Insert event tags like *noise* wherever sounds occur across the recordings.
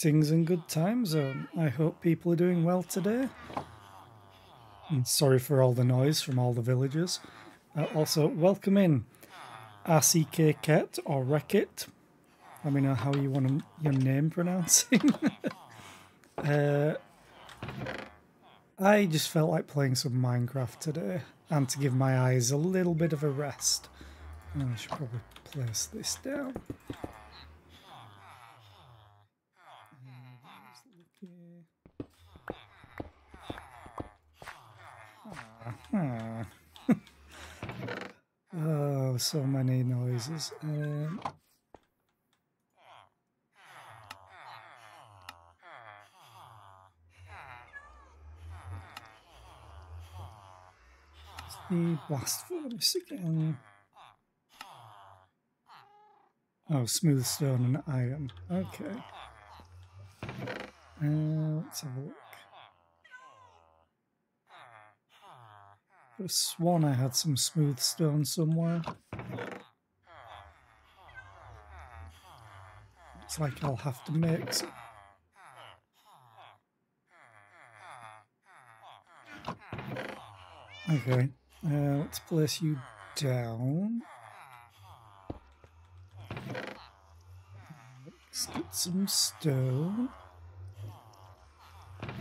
Greetings and good time zone. I hope people are doing well today. And sorry for all the noise from all the villagers. Uh, also, welcome in RCK Ket or Rekit. Let me know how you want your name pronouncing. *laughs* uh, I just felt like playing some Minecraft today and to give my eyes a little bit of a rest. I should probably place this down. Hmm. oh, so many noises. Um, the blast furnace again. Oh, smooth stone and iron. Okay. Uh, let's have a look. Could have sworn I had some smooth stone somewhere. Looks like I'll have to mix. Okay, uh, let's place you down. Let's get some stone.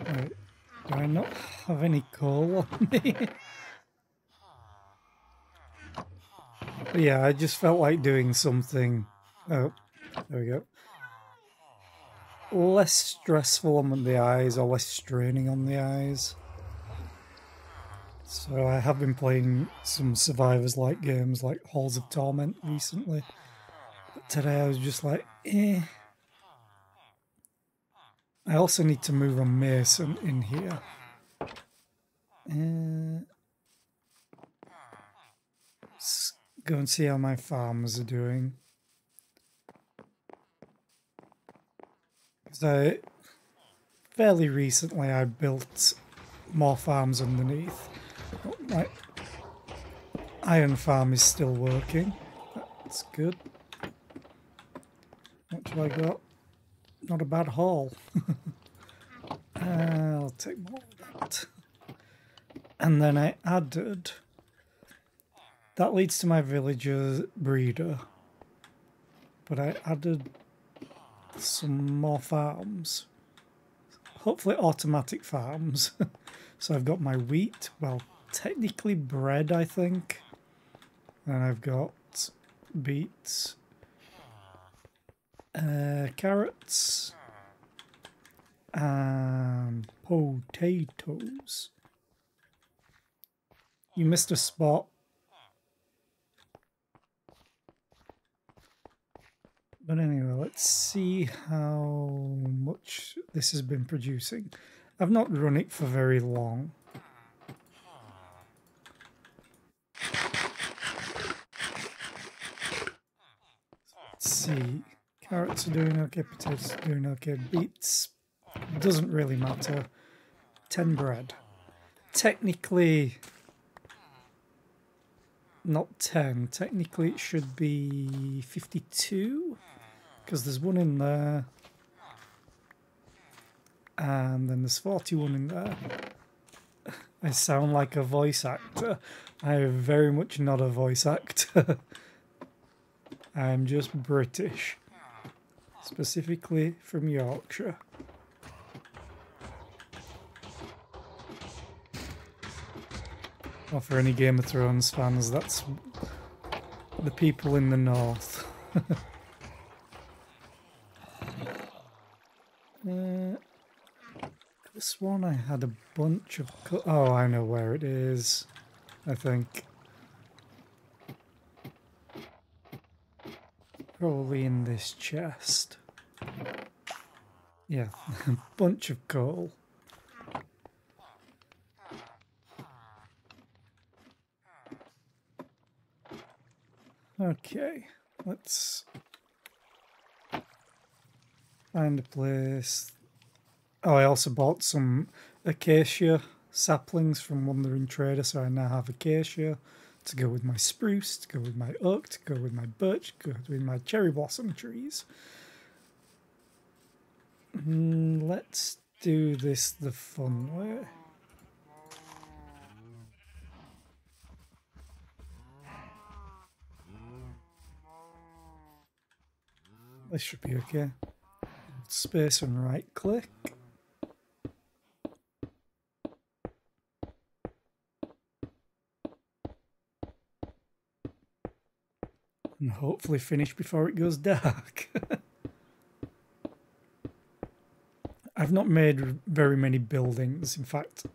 Right, do I not have any coal on me? *laughs* yeah, I just felt like doing something. Oh, there we go. Less stressful on the eyes or less straining on the eyes. So I have been playing some survivors like games like Halls of Torment recently. But today I was just like, eh. I also need to move a mason in here. Uh, go and see how my farmers are doing. So, fairly recently I built more farms underneath. My iron farm is still working. That's good. What have I got? Not a bad haul. *laughs* I'll take more of that. And then I added that leads to my villager breeder. But I added some more farms. Hopefully automatic farms. *laughs* so I've got my wheat, well, technically bread, I think. And I've got beets, uh, carrots, and potatoes. You missed a spot But anyway, let's see how much this has been producing. I've not run it for very long. Let's see. Carrots are doing okay, potatoes are doing okay, beets doesn't really matter. 10 bread. Technically, not 10. Technically, it should be 52 because there's one in there. And then there's 41 in there. I sound like a voice actor. I am very much not a voice actor. *laughs* I'm just British. Specifically from Yorkshire. Or for any Game of Thrones fans, that's the people in the north. *laughs* one I had a bunch of... Oh, I know where it is, I think. Probably in this chest. Yeah, *laughs* a bunch of coal. Okay, let's find a place. Oh, I also bought some acacia saplings from Wandering Trader, so I now have acacia to go with my spruce, to go with my oak, to go with my birch, to go with my cherry blossom trees. Mm, let's do this the fun way. This should be okay. Space and right click. Hopefully finish before it goes dark. *laughs* I've not made very many buildings. In fact,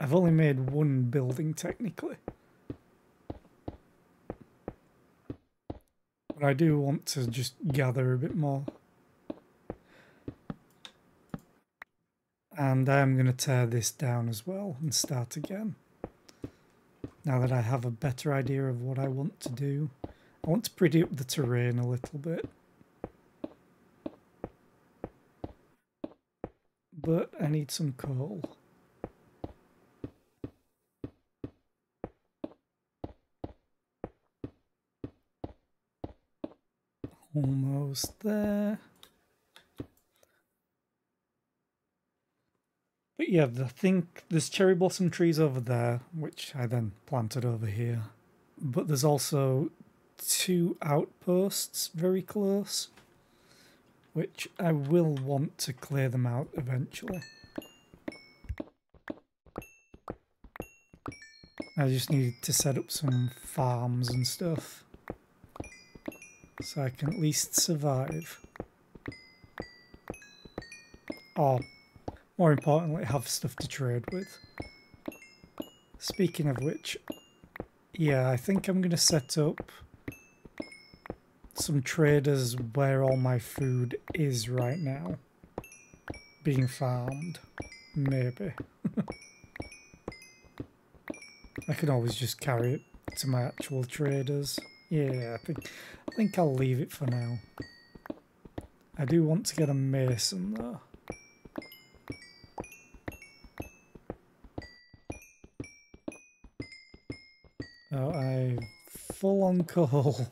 I've only made one building technically. But I do want to just gather a bit more. And I am going to tear this down as well and start again. Now that I have a better idea of what I want to do. I want to pretty up the terrain a little bit. But I need some coal. Almost there. But yeah, I think there's cherry blossom trees over there, which I then planted over here. But there's also two outposts very close, which I will want to clear them out eventually. I just need to set up some farms and stuff so I can at least survive. Or, more importantly, have stuff to trade with. Speaking of which, yeah, I think I'm going to set up some traders where all my food is right now. Being farmed. Maybe. *laughs* I can always just carry it to my actual traders. Yeah, I think I think I'll leave it for now. I do want to get a mason though. Oh, I full on *laughs* coal.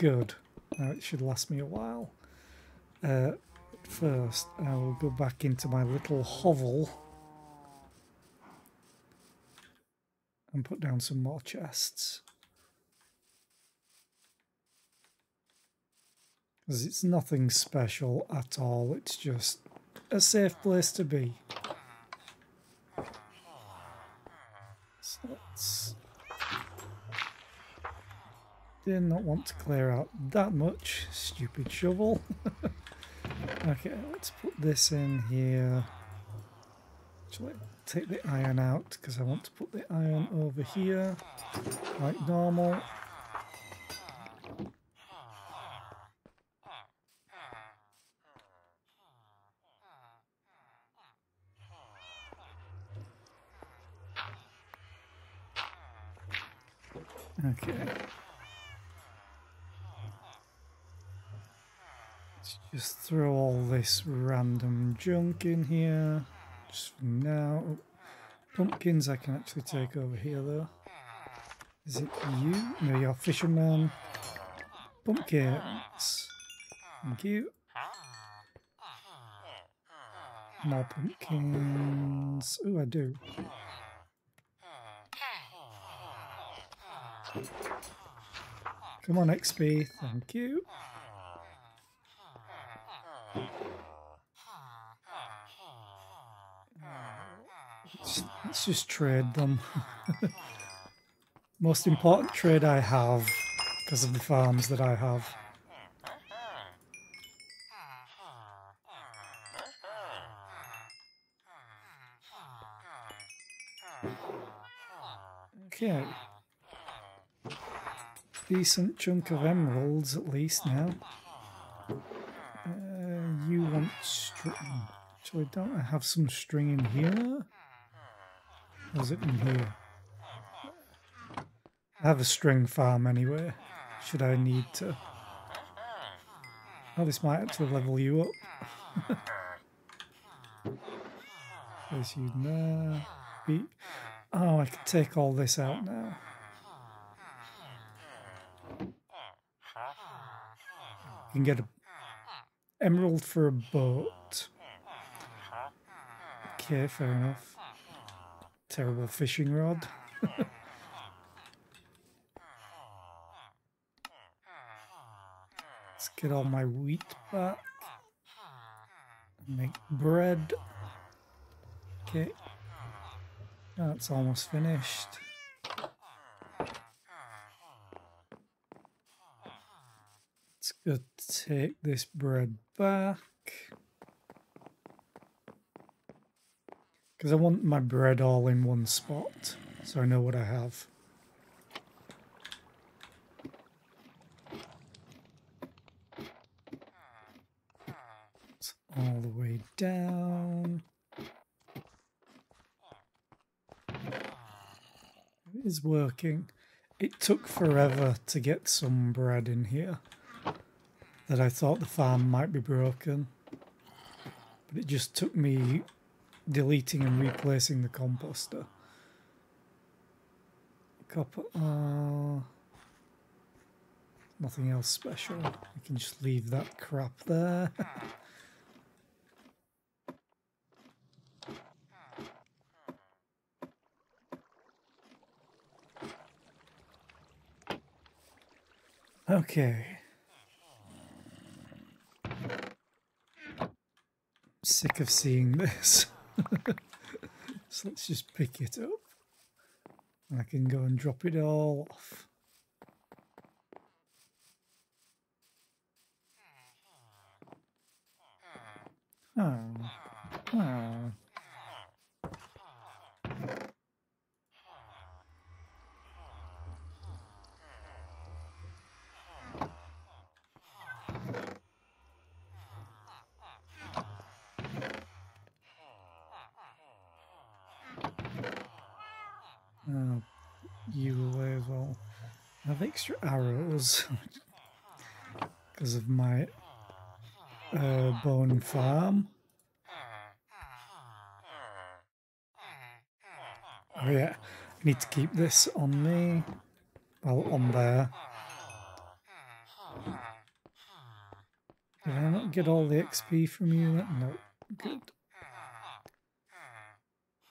Good. Now it should last me a while. Uh, first, I will go back into my little hovel and put down some more chests. Because it's nothing special at all, it's just a safe place to be. So let's... Did not want to clear out that much, stupid shovel. *laughs* okay, let's put this in here. Actually, take the iron out because I want to put the iron over here like normal. Okay. Let's just this random junk in here. Just for now. Oh, pumpkins I can actually take over here though. Is it you? No, you're fisherman. Pumpkins. Thank you. More pumpkins. Oh, I do. Come on, XP. Thank you. Let's, just trade them. *laughs* Most important trade I have because of the farms that I have. Okay decent chunk of emeralds at least now. You want string. Actually, don't I have some string in here? Or is it in here? I have a string farm anyway, should I need to. Oh, this might actually level you up. *laughs* Place you there. Oh, I can take all this out now. can get a emerald for a boat. Okay, fair enough. Terrible fishing rod. *laughs* Let's get all my wheat back. Make bread. Okay. That's almost finished. Let's go take this bread back. Because I want my bread all in one spot, so I know what I have. It's all the way down. It is working. It took forever to get some bread in here that I thought the farm might be broken. But it just took me deleting and replacing the composter. Copper. Uh, nothing else special. I can just leave that crap there. okay. Sick of seeing this. *laughs* so let's just pick it up. I can go and drop it all off. Oh. Oh, you away as well. I have extra arrows because of my uh, bone farm. Oh yeah, I need to keep this on me. Well, on there. Did I not get all the XP from you? No, good.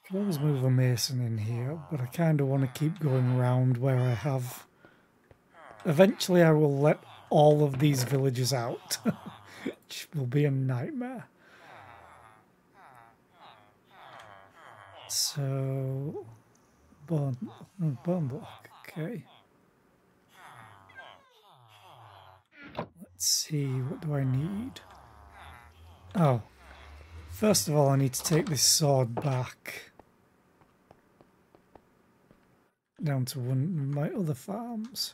Could always move a mason in here, but I kind of want to keep going round where I have... Eventually I will let all of these villages out, *laughs* which will be a nightmare. So... Oh, bone block, okay. Let's see, what do I need? Oh, first of all I need to take this sword back. down to one of my other farms.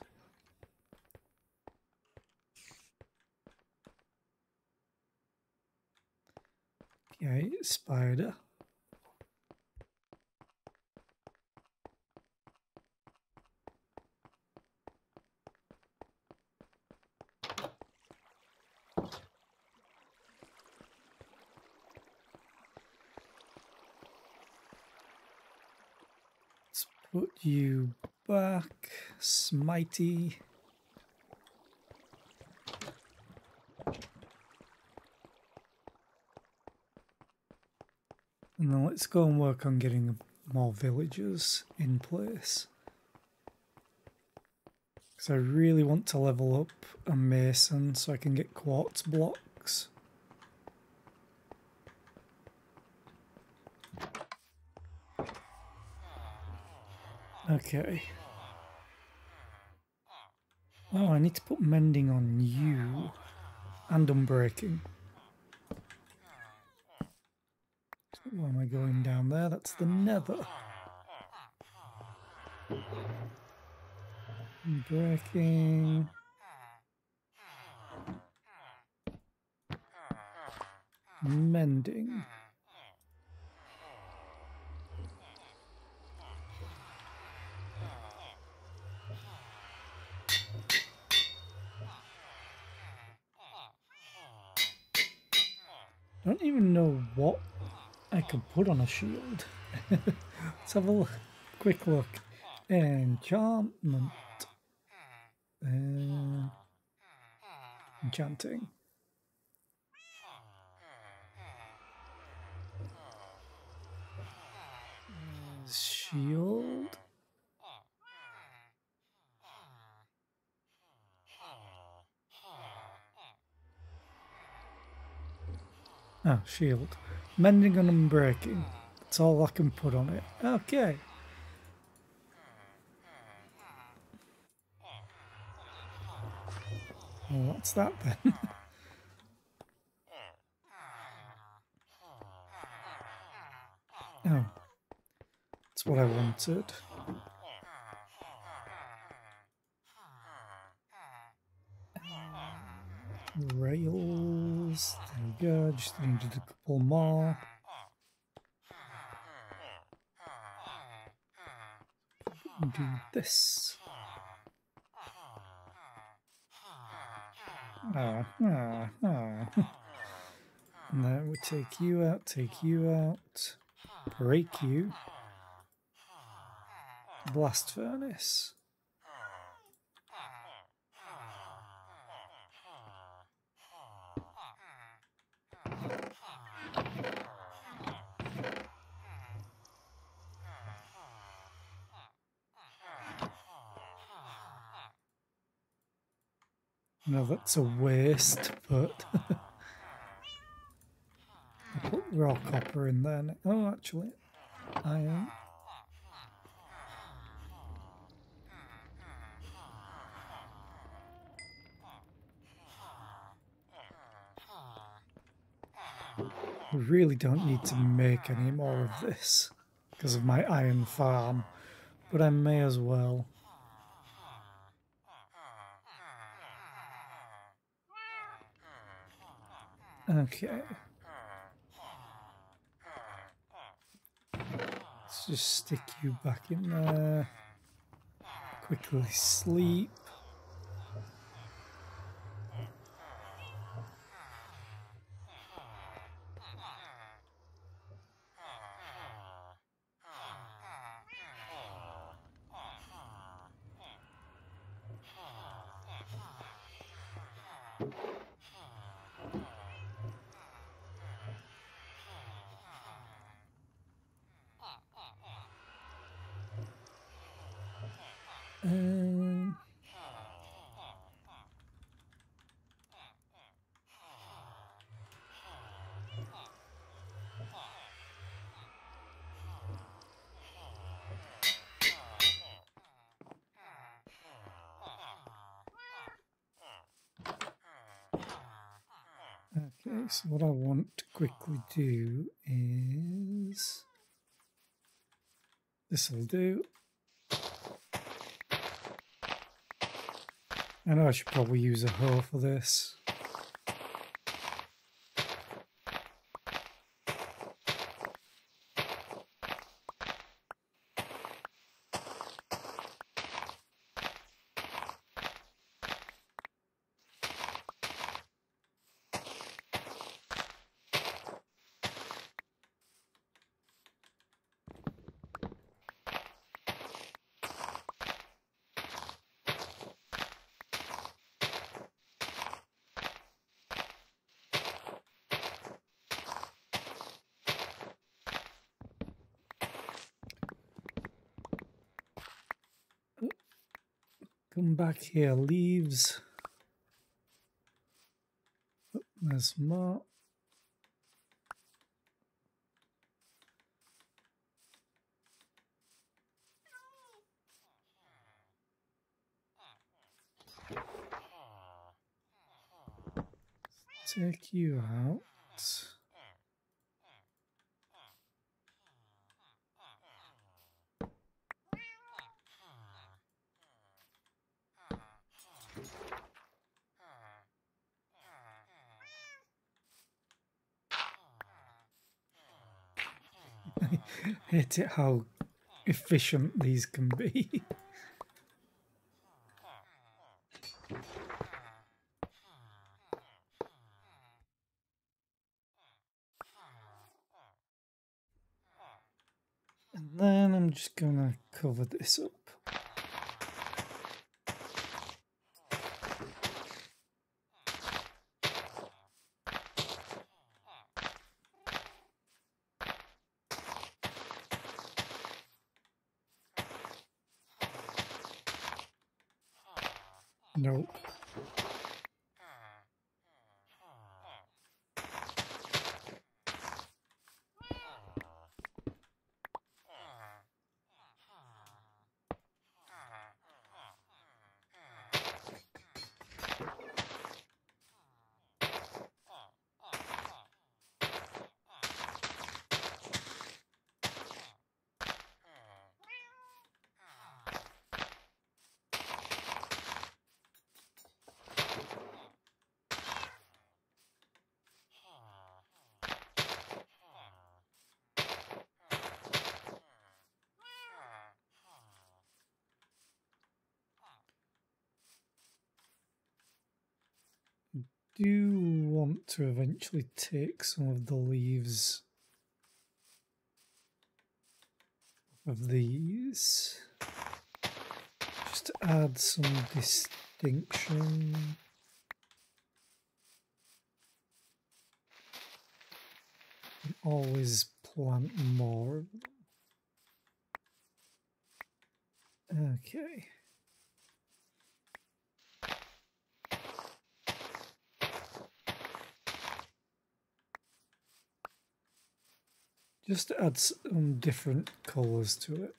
Okay, spider. Put you back, Smitey. And then let's go and work on getting more villagers in place. Because I really want to level up a mason so I can get quartz blocks. Okay. Oh, I need to put mending on you. And unbreaking. Why am I going down there? That's the nether. Breaking. Mending. I don't even know what I can put on a shield. Let's have a look. quick look. Enchantment. Uh, enchanting. Shield. Ah, shield. Mending and unbreaking. That's all I can put on it. Okay. Well, what's that then? *laughs* oh. That's what I wanted. Rails. There we go. Just needed a couple more. Do this. Ah, ah, ah. And then we take you out, take you out, break you. Blast furnace. No, that's a waste, but *laughs* I'll put raw copper in there. Oh, actually, iron. We um, really don't need to make any more of this because of my iron farm, but I may as well. Okay. Let's just stick you back in there. Quickly sleep. Um, okay, what I want to quickly do is this will do. Know I should probably use a hoe for this. Here, leaves. There's more. Take you out. Hate it how efficient these can be. *laughs* and then I'm just gonna cover this up. Nope. Do you want to eventually take some of the leaves of these just to add some distinction. and always plant more Okay. Just add some um, different colours to it.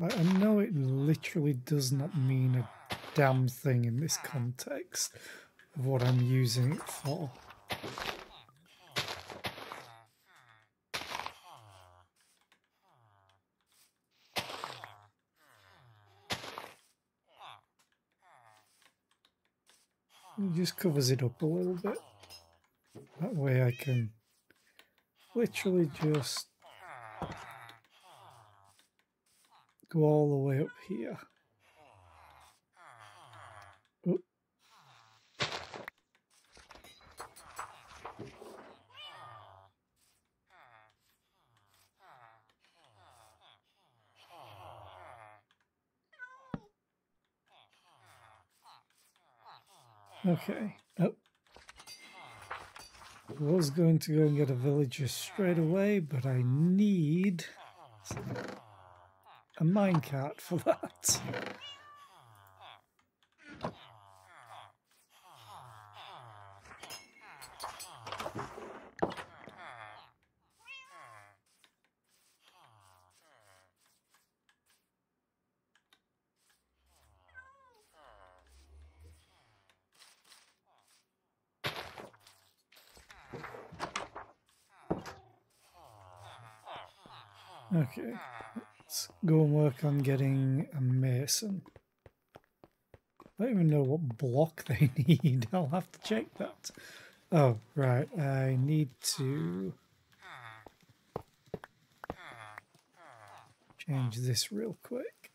Like, I know it literally does not mean a damn thing in this context of what I'm using it for. It just covers it up a little bit. That way I can literally just go all the way up here. Okay. Oh. I was going to go and get a villager straight away, but I need a minecart for that. Okay, go and work on getting a mason. I don't even know what block *laughs* they need. I'll have to check that. Oh, right. I need to change this real quick.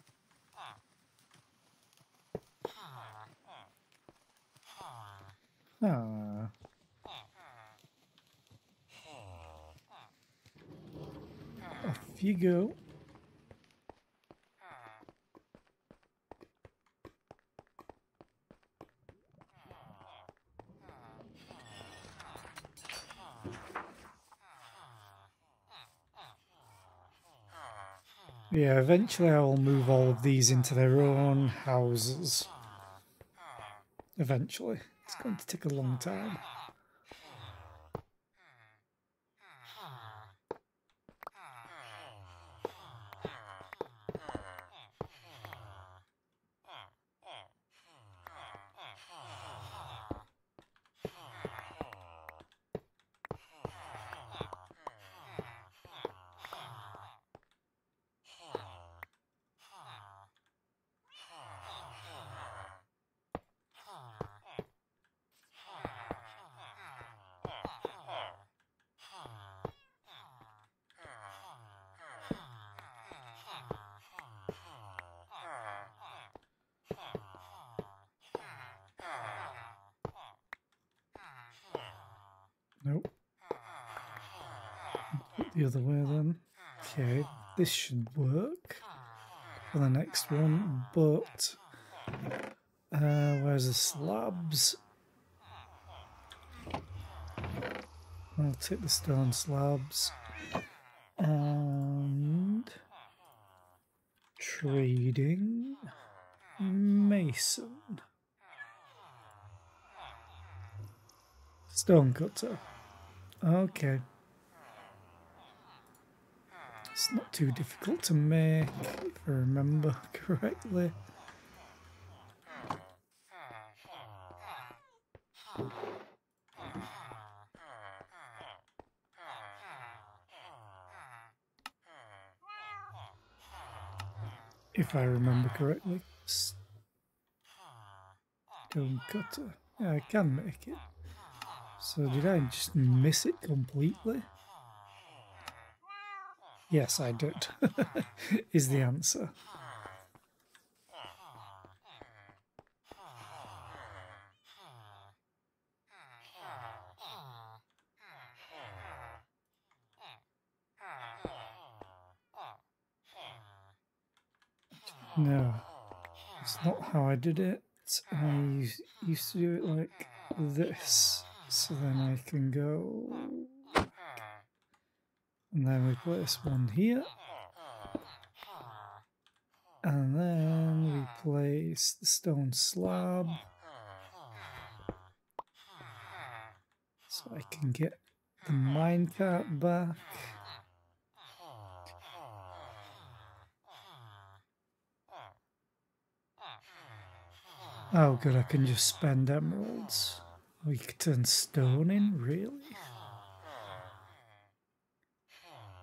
Ah. Off you go. Yeah, eventually I will move all of these into their own houses. Eventually. It's going to take a long time. The other way then. Okay, this should work for the next one, but uh, where's the slabs? I'll take the stone slabs and trading mason stone cutter okay it's not too difficult to make if I remember *laughs* correctly if I remember correctly. Stone cutter. Yeah, I can make it. So did I just miss it completely? Yes, I did. *laughs* is the answer. No, it's not how I did it. I used to do it like this, so then I can go, and then we place one here, and then we place the stone slab, so I can get the minecart back. Oh good, I can just spend emeralds. We can turn stone in, really?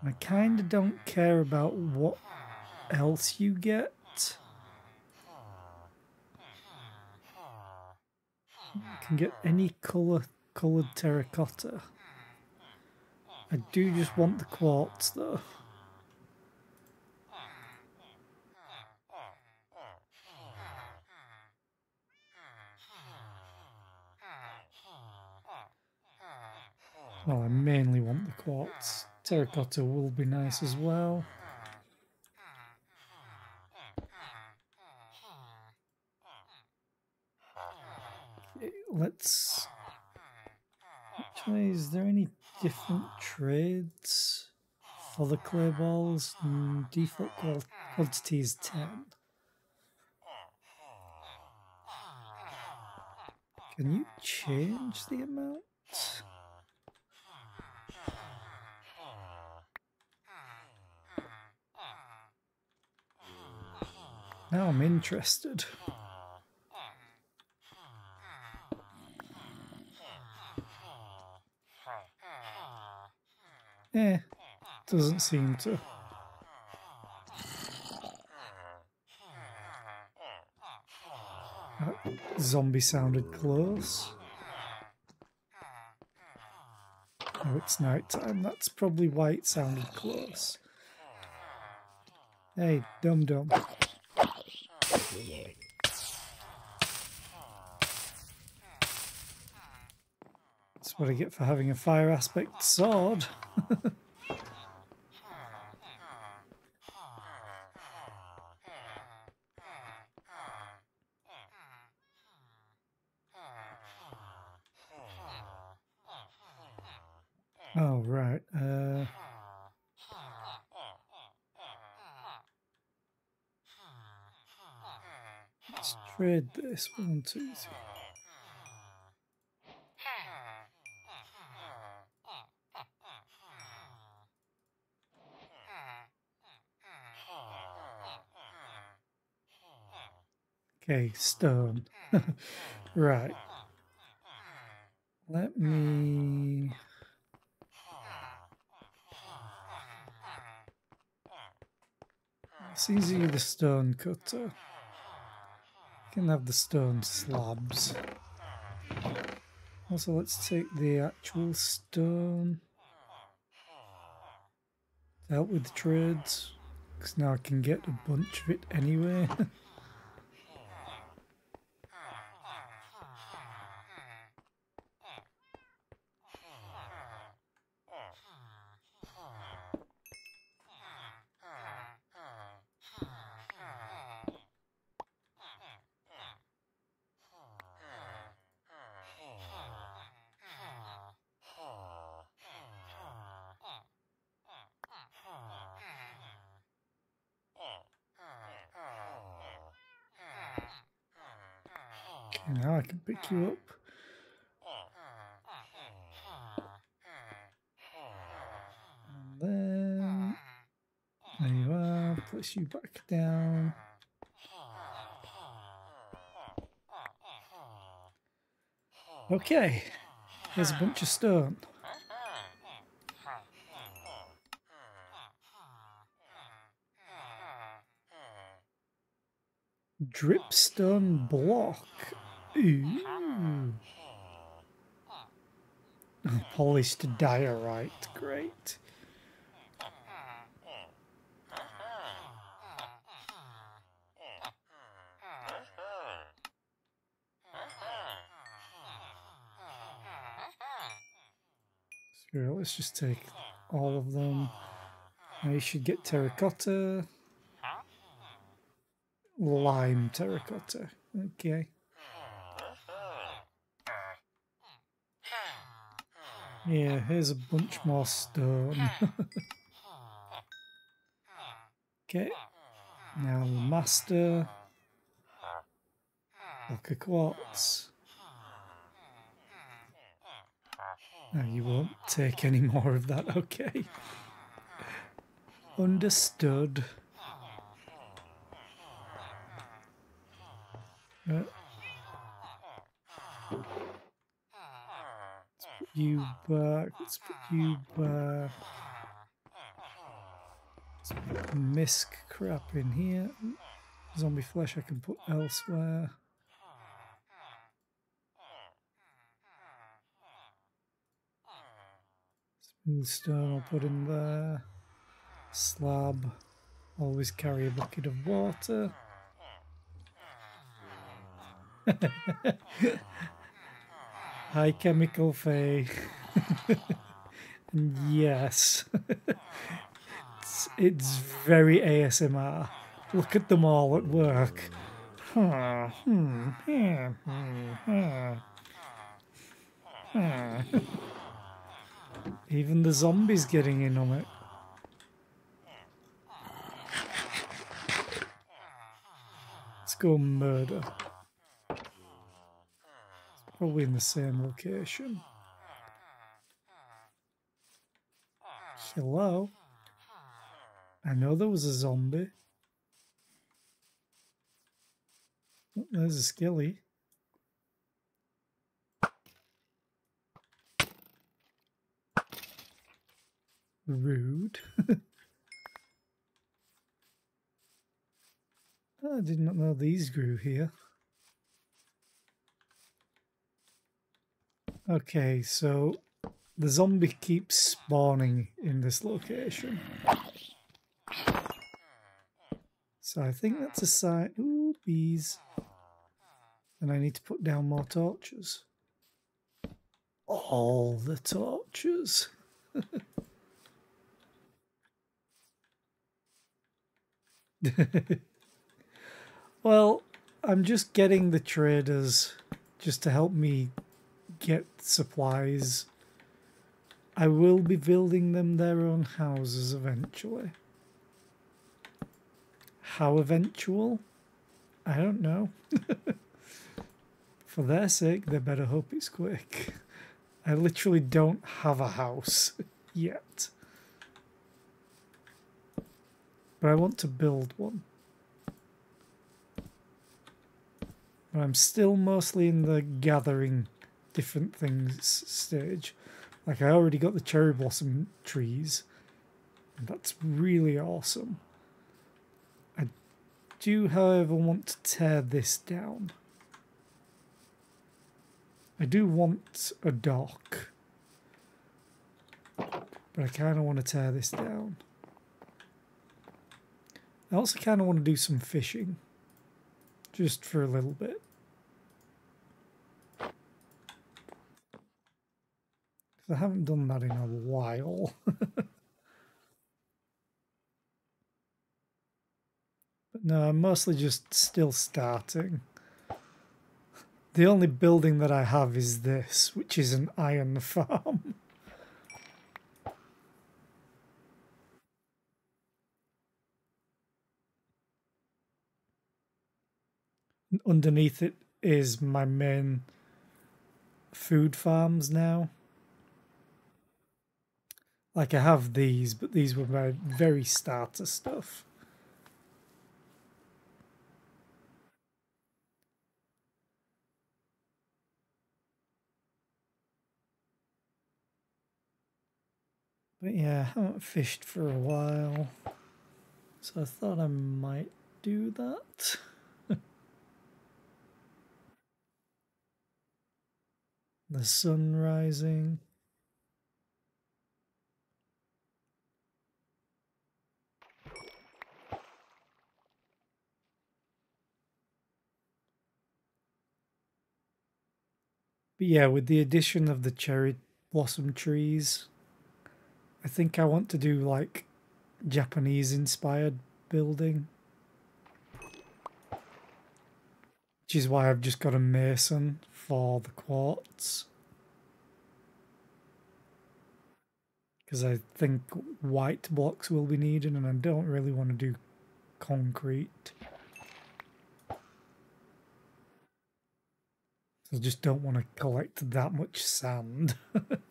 I kinda don't care about what else you get. You can get any colour coloured terracotta. I do just want the quartz though. Well, I mainly want the quartz. Terracotta will be nice as well. Let's... Actually, is there any different trades for the clay balls? Mm, default quantity is 10. Can you change the amount? Now I'm interested. Eh, doesn't seem to. That zombie sounded close. Oh, it's night time. That's probably why it sounded close. Hey, dum dum. That's what I get for having a fire aspect sword. oh, *laughs* right. Uh... Trade this. One, two, three. Okay, stone. *laughs* right. Let me... It's easy the stone cutter. Can have the stone slabs. Also, let's take the actual stone to help with the trades, because now I can get a bunch of it anyway. *laughs* Okay, now I can pick you up. And then there you you back down. Okay, here's a bunch of stone. Dripstone block. Ooh. Polished diorite, great. Let's just take all of them. Now you should get terracotta. Lime terracotta. Okay. Yeah, here's a bunch more stone. *laughs* okay. Now the master. Of quartz. No, you won't take any more of that, okay. Understood. Let's put you back. Let's put you back. Let's put misc crap in here. Zombie flesh I can put elsewhere. Smooth stone I'll put in there. Slab. Always carry a bucket of water. *laughs* High chemical Faye. *laughs* yes. it's, *laughs* it's very ASMR. Look at them all at work. Hmm, hmm, hmm, Even the zombies getting in on it. Let's go murder. Probably in the same location. Hello? I know there was a zombie. Oh, there's a skilly. Rude. *laughs* I did not know these grew here. Okay, so the zombie keeps spawning in this location. So I think that's a sign. Ooh, bees. And I need to put down more torches. All the torches. *laughs* *laughs* well, I'm just getting the traders just to help me get supplies. I will be building them their own houses eventually. How eventual? I don't know. *laughs* For their sake, they better hope it's quick. *laughs* I literally don't have a house yet. But I want to build one. But I'm still mostly in the gathering different things stage. Like I already got the cherry blossom trees. And that's really awesome. I do, however, want to tear this down. I do want a dock. But I kind of want to tear this down. I also kind of want to do some fishing. Just for a little bit. I haven't done that in a while. *laughs* but no, I'm mostly just still starting. The only building that I have is this, which is an iron *laughs* farm. Underneath it is my main food farms now. Like I have these, but these were my very starter stuff. But yeah, I haven't fished for a while. So I thought I might do that. The sun rising. But yeah, with the addition of the cherry blossom trees, I think I want to do like Japanese inspired building. Which is why I've just got a mason for the quartz. Because I think white blocks will be needed and I don't really want to do concrete. I just don't want to collect that much sand. *laughs*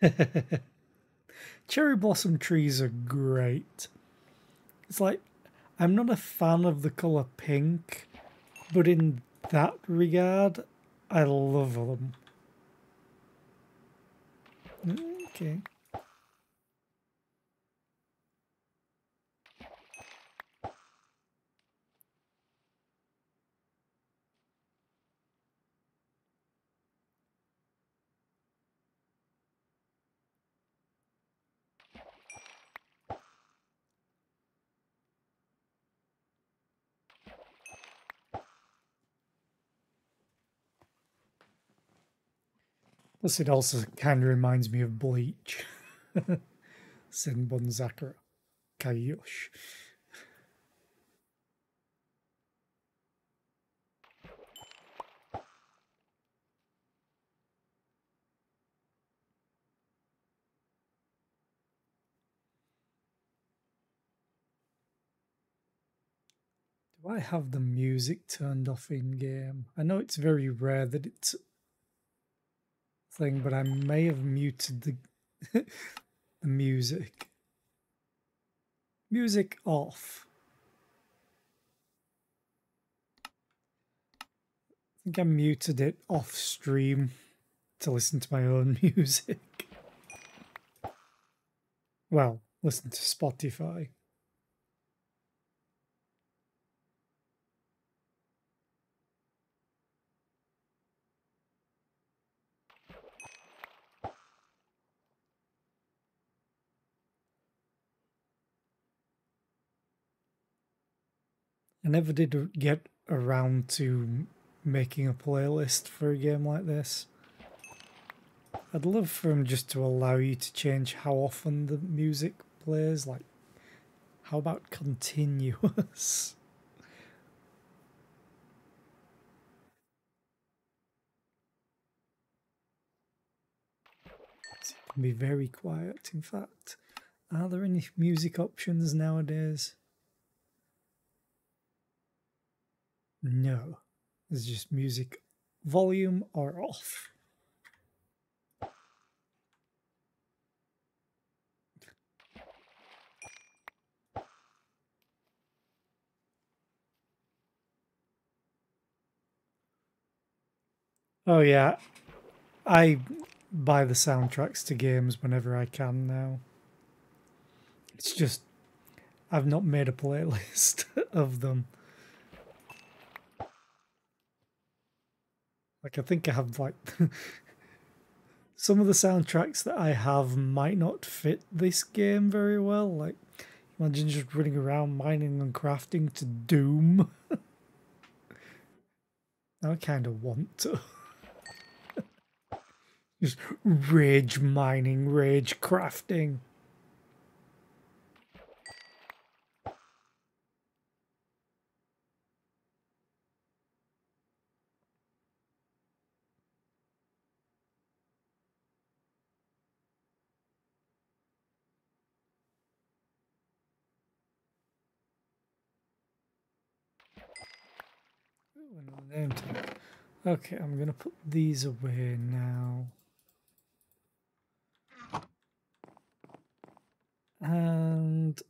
*laughs* Cherry blossom trees are great. It's like I'm not a fan of the colour pink, but in that regard, I love them. Okay. Plus, it also kind of reminds me of Bleach. *laughs* Senbon Zakura. Do I have the music turned off in game? I know it's very rare that it's thing, but I may have muted the *laughs* the music. Music off. I think I muted it off stream to listen to my own *laughs* music. Well, listen to Spotify. I never did get around to making a playlist for a game like this. I'd love for them just to allow you to change how often the music plays, like how about continuous? *laughs* can be very quiet, in fact. Are there any music options nowadays? No, it's just music volume or off. Oh yeah, I buy the soundtracks to games whenever I can now. It's just I've not made a playlist *laughs* of them. Like I think I have like *laughs* some of the soundtracks that I have might not fit this game very well. Like imagine just running around mining and crafting to Doom. *laughs* I kind of want to. *laughs* just rage mining, rage crafting. name tag. Okay, I'm gonna put these away now. And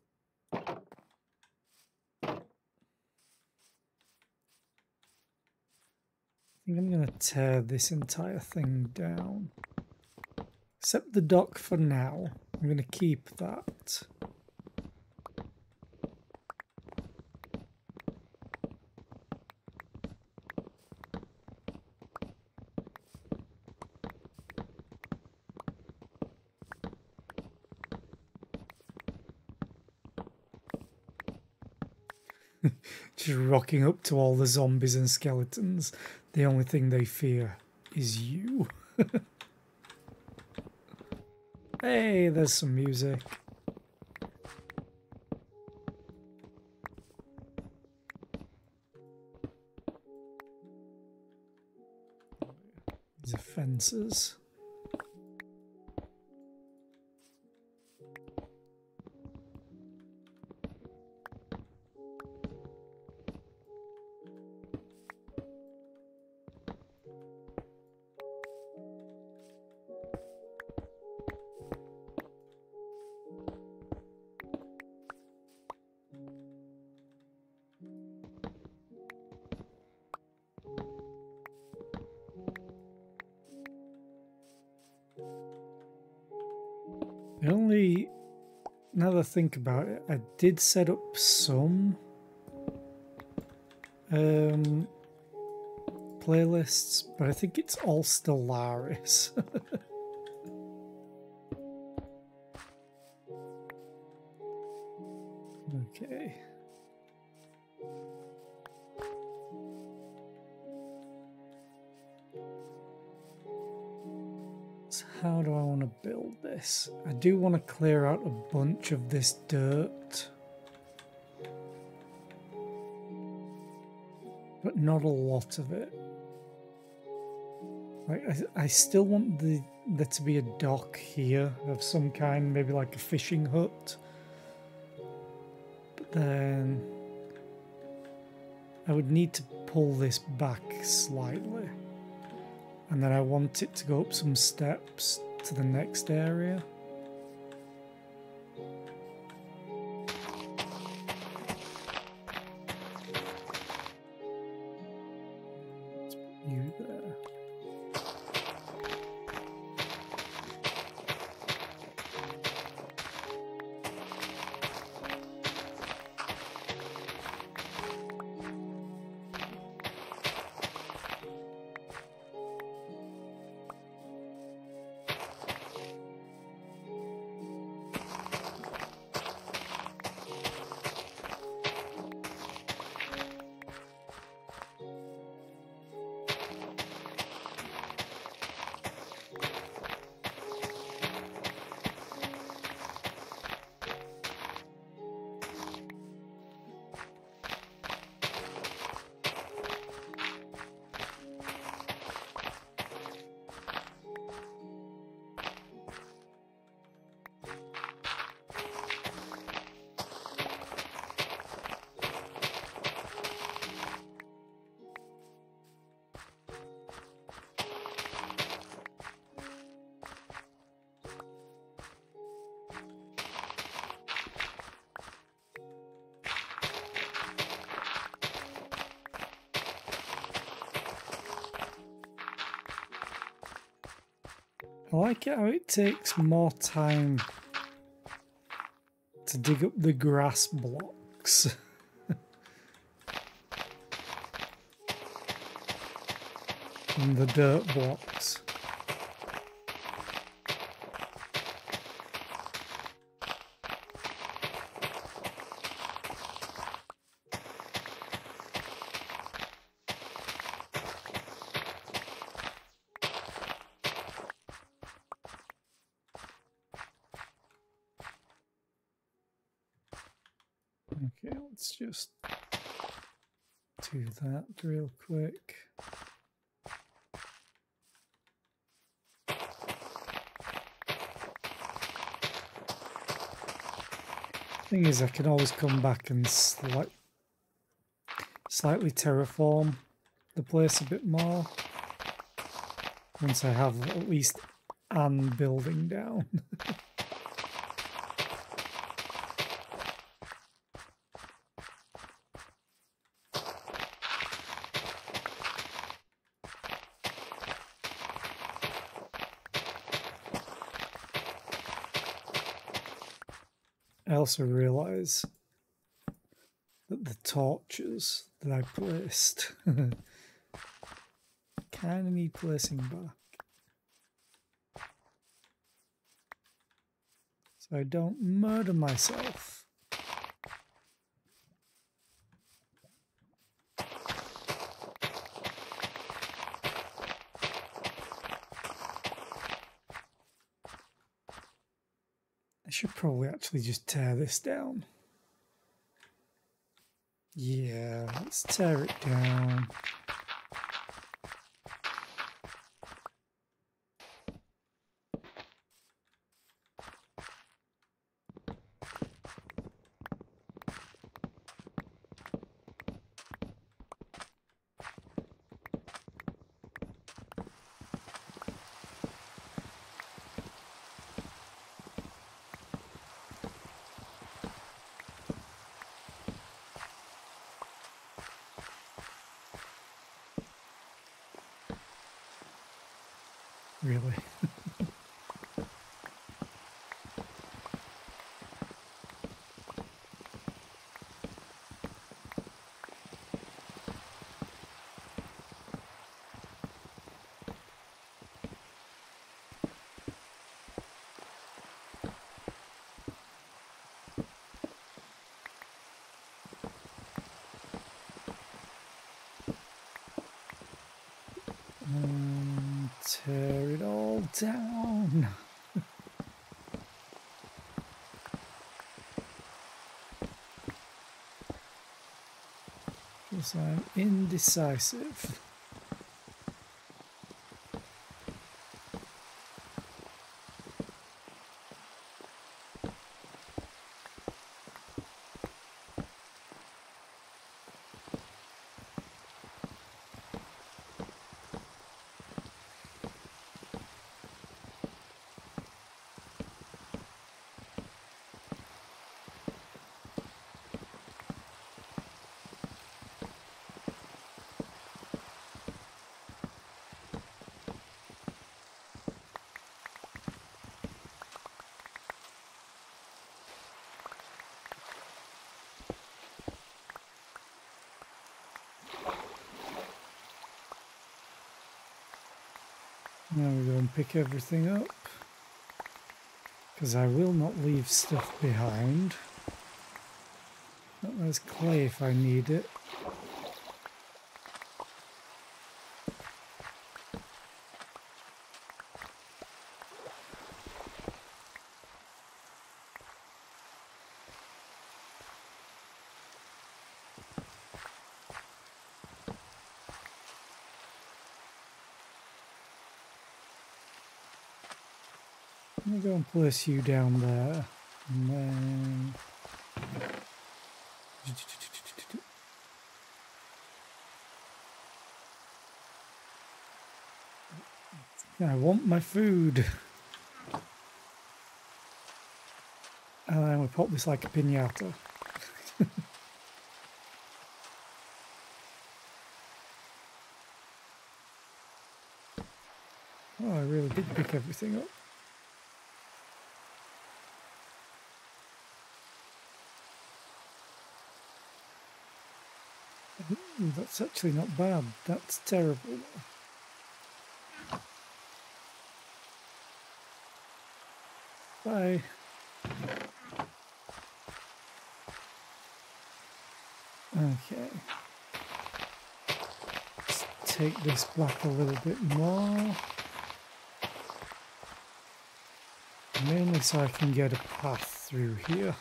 I think I'm going to tear this entire thing down. Except the dock for now. I'm going to keep that. Just rocking up to all the zombies and skeletons. The only thing they fear is you. *laughs* hey, there's some music. These are fences. I think about it, I did set up some um, playlists, but I think it's all Stellaris. *laughs* okay. So how do I want to build this? Clear out a bunch of this dirt. But not a lot of it. Like I, I still want the there to be a dock here of some kind, maybe like a fishing hut. But then I would need to pull this back slightly and then I want it to go up some steps to the next area. I like it how it takes more time to dig up the grass blocks. *laughs* and the dirt blocks. Okay, let's just do that real quick. Thing is, I can always come back and slight, slightly terraform the place a bit more once I have at least an building down. *laughs* also realise that the torches that I placed kind of need placing back. So I don't murder myself. I should probably actually just tear this down. Yeah, let's tear it down. Really? And tear it all down. Because *laughs* I'm indecisive. Now we go and pick everything up. Because I will not leave stuff behind. There's clay if I need it. Place you down there. And then... I want my food. And then we pop this like a pinata. *laughs* oh, I really did pick everything up. Ooh, that's actually not bad. That's terrible. Bye. Okay. Let's take this back a little bit more. Mainly so I can get a path through here.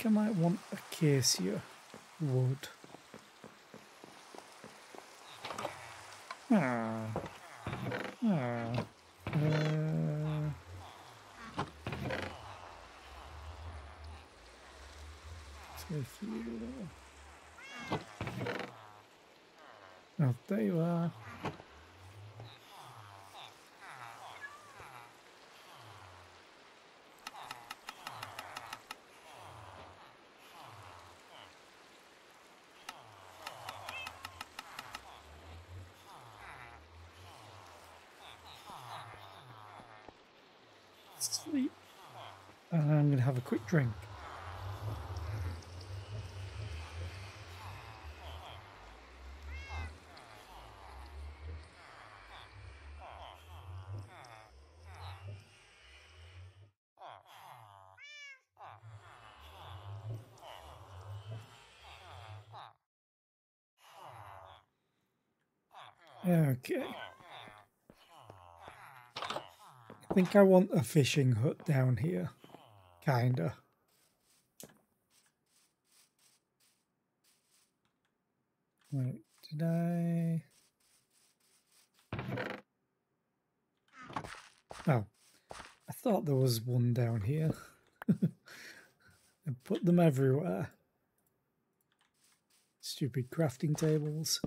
Think I might want acacia wood. Ah. Ah. Uh, so few. Oh, there you are. Sleep. And I'm going to have a quick drink. Okay. I think I want a fishing hut down here. Kinda. Wait, did I... Oh, I thought there was one down here. I *laughs* put them everywhere. Stupid crafting tables.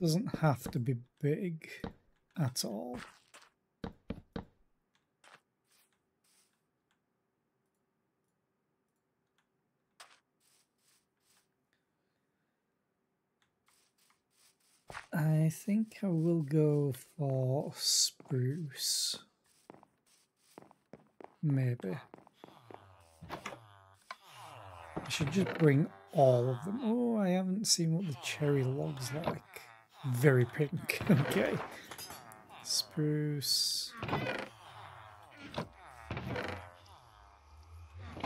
Doesn't have to be big at all. I think I will go for spruce. Maybe. I should just bring all of them. Oh, I haven't seen what the cherry log's like. Very pink. *laughs* okay. Spruce.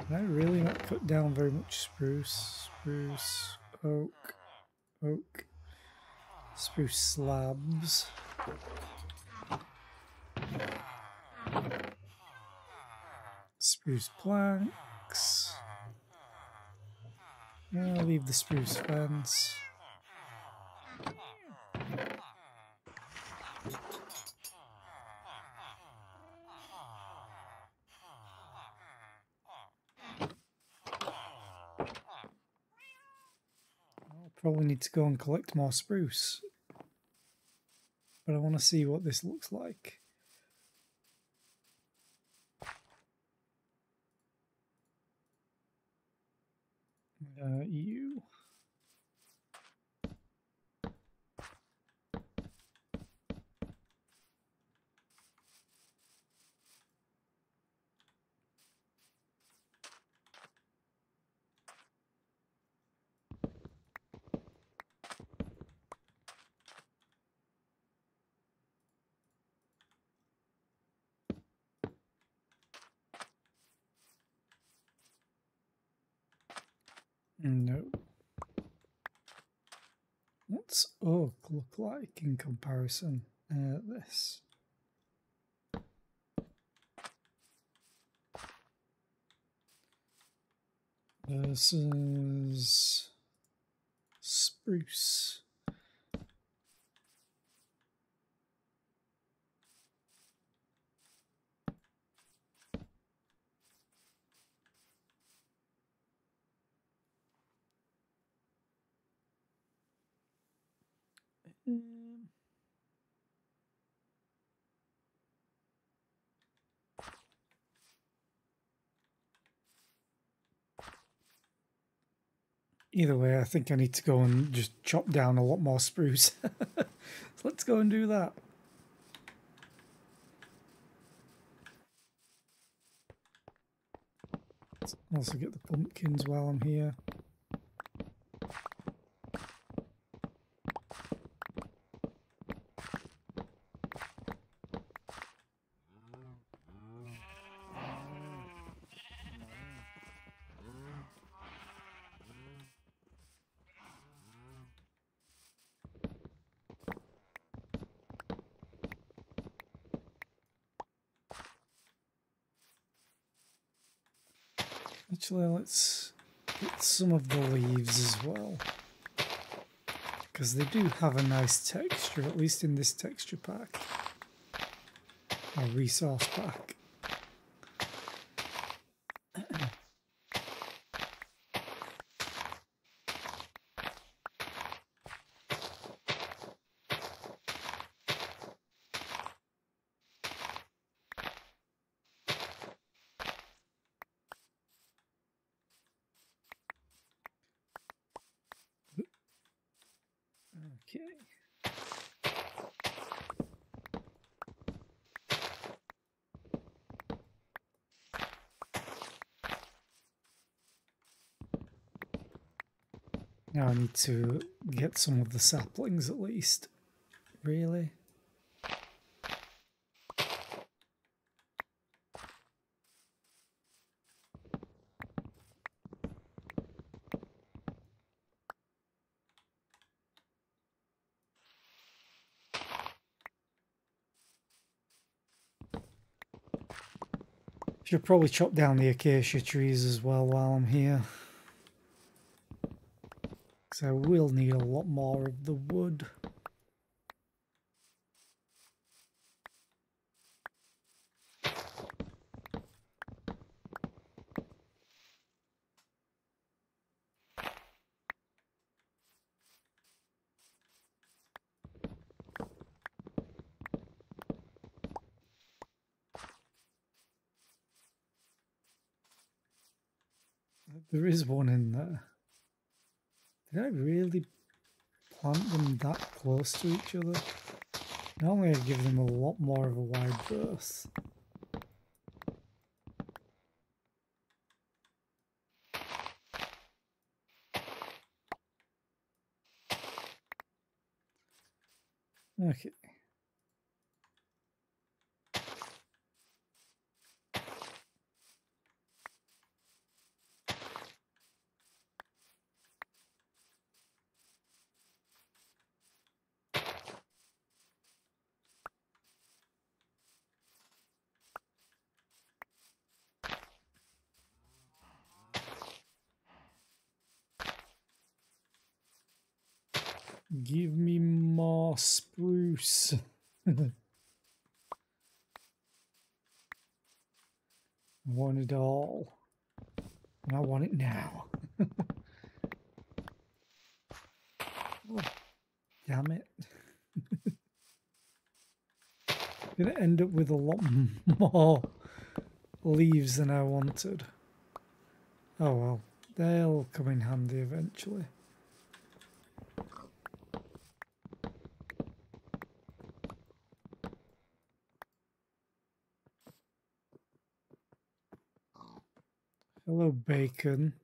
Did I really not cut down very much spruce? Spruce, oak, oak, spruce slabs. Spruce planks. I'll leave the spruce fence. Probably need to go and collect more spruce. But I want to see what this looks like. Uh, you. No. What's oak look like in comparison? Uh, this. Versus spruce. Either way, I think I need to go and just chop down a lot more spruce. so *laughs* let's go and do that. Also get the pumpkins while I'm here. Actually, let's get some of the leaves as well. Because they do have a nice texture, at least in this texture pack. Or resource pack. Now I to get some of the saplings at least. Really? Should probably chop down the acacia trees as well while I'm here. I will need a lot more of the wood. There is one in there. Did I really plant them that close to each other? Normally I give them a lot more of a wide berth. Okay. Give me more *laughs* I want it all. And I want it now. *laughs* oh, damn it. *laughs* Gonna end up with a lot more leaves than I wanted. Oh well, they'll come in handy eventually. Hello, Bacon.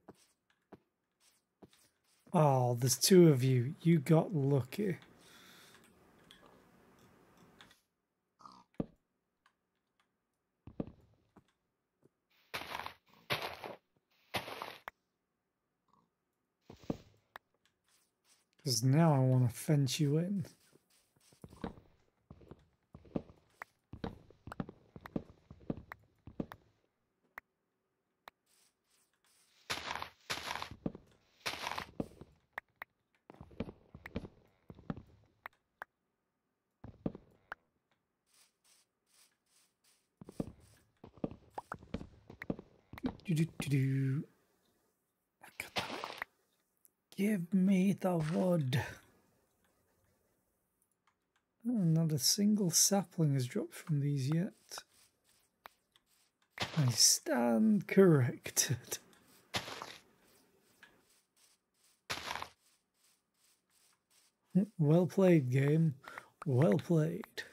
Oh, there's two of you. You got lucky. Because now I want to fence you in. single sapling has dropped from these yet. I stand corrected. Well played, game. Well played.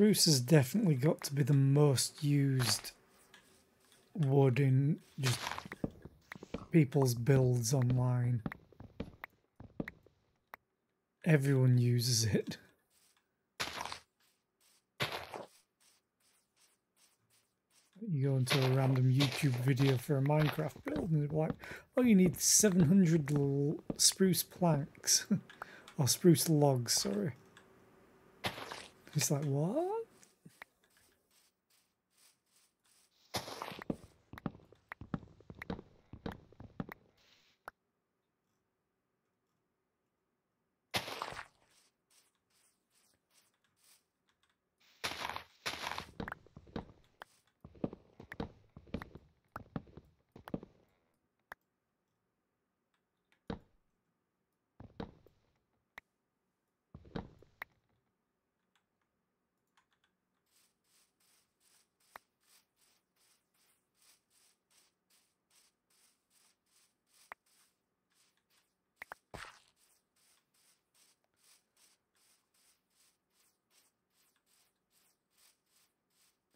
Spruce has definitely got to be the most used wood in just people's builds online. Everyone uses it. You go into a random YouTube video for a Minecraft build and it's like, oh, you need 700 spruce planks. *laughs* or spruce logs, sorry. It's like, what?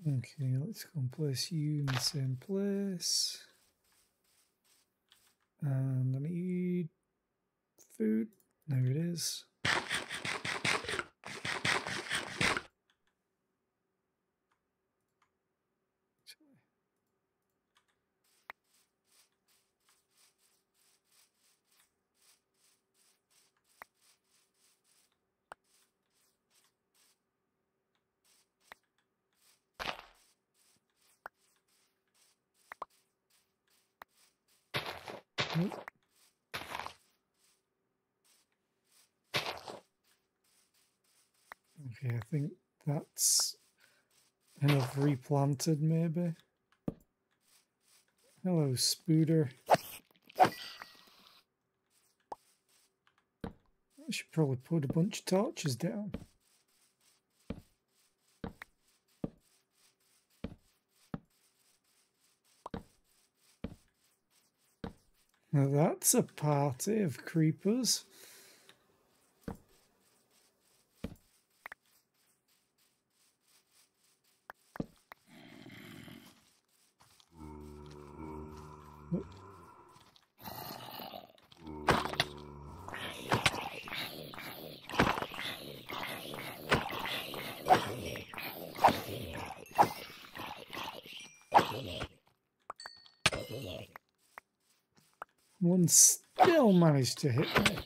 Okay, let's go and place you in the same place. And I need food. There it is. Okay, I think that's enough replanted maybe. Hello, Spooder. I should probably put a bunch of torches down. Now that's a party of creepers. One still managed to hit me.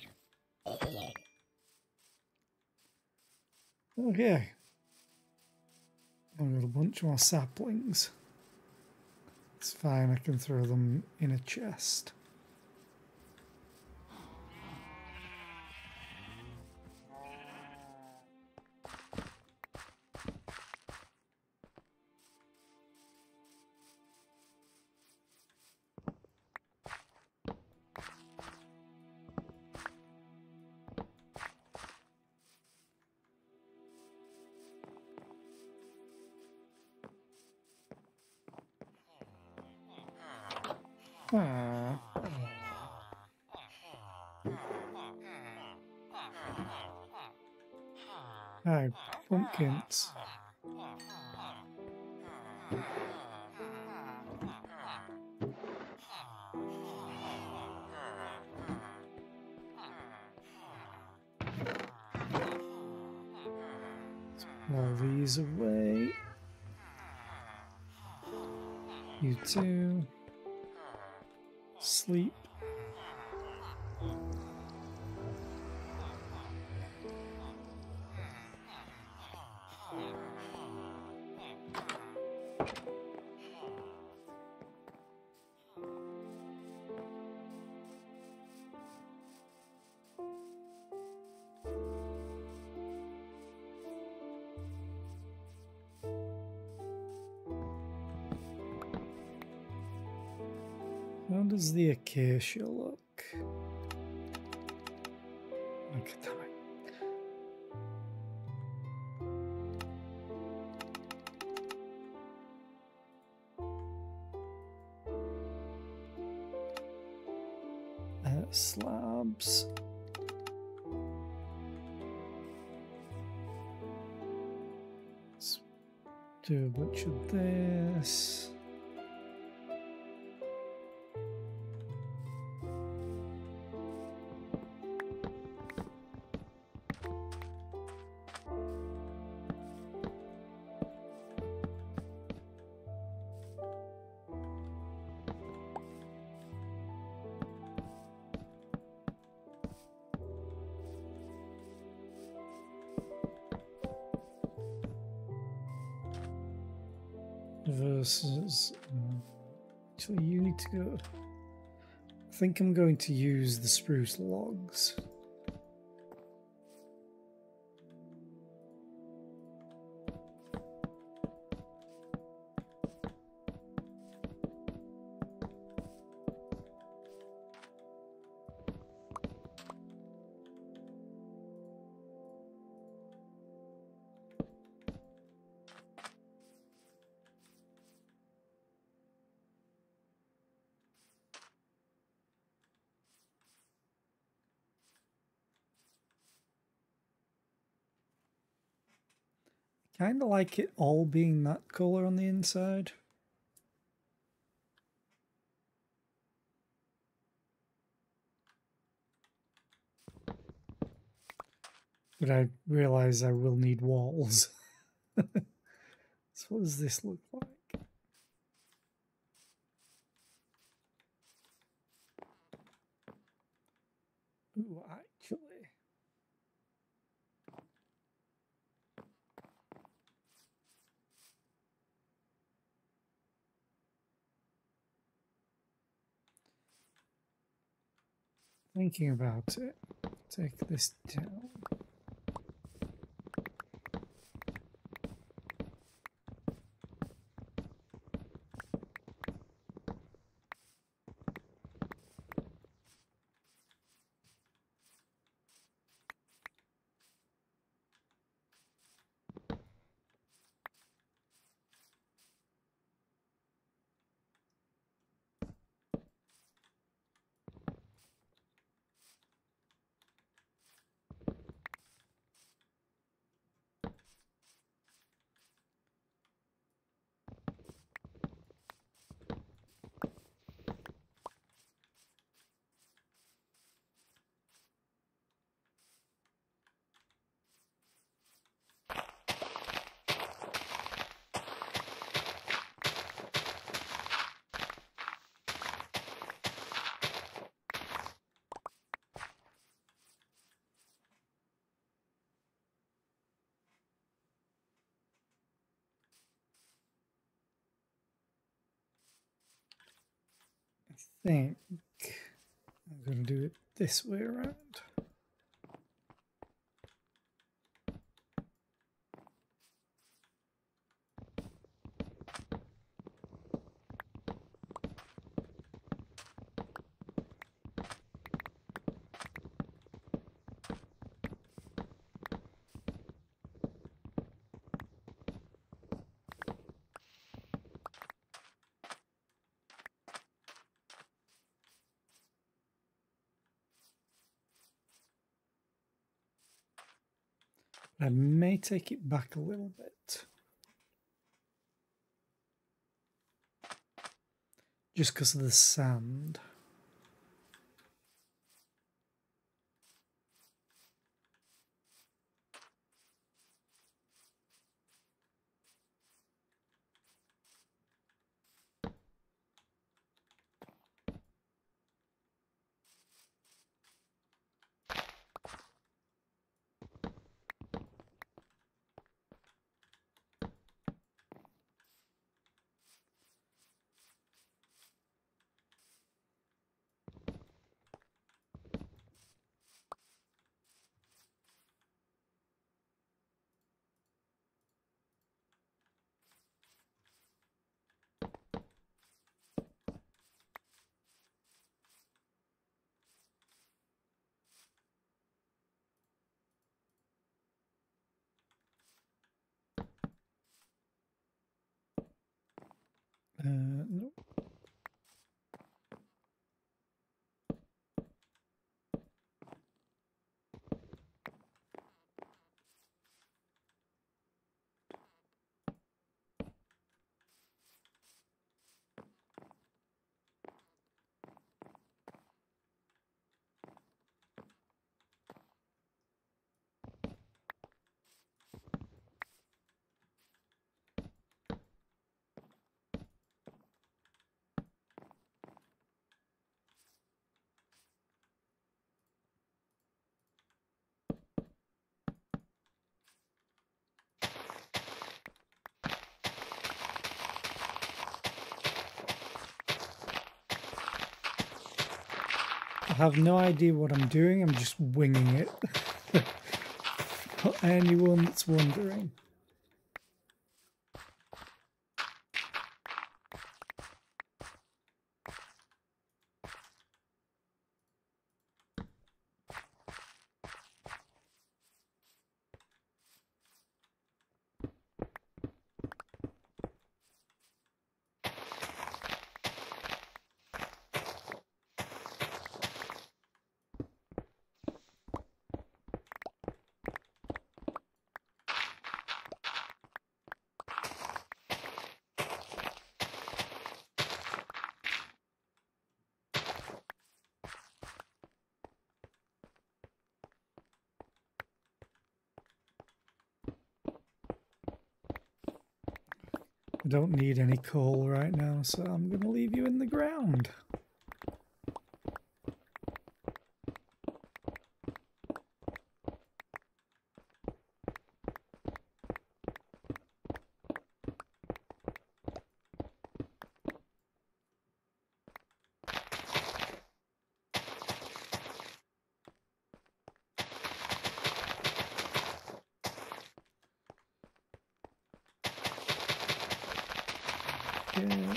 Okay. I've got a bunch more saplings. It's fine, I can throw them in a chest. All these away. You too. Does the acacia look? Damn it. Uh, slabs. Let's do a bunch of to go. I think I'm going to use the spruce logs. Kind of like it all being that color on the inside. But I realize I will need walls. *laughs* so what does this look like? Ooh, actually. Thinking about it, take this down. Think I'm going to do it this way around. Take it back a little bit. Just because of the sand. Have no idea what I'm doing, I'm just winging it. *laughs* For anyone that's wondering. Don't need any coal right now, so I'm going to leave you in the ground. Yeah.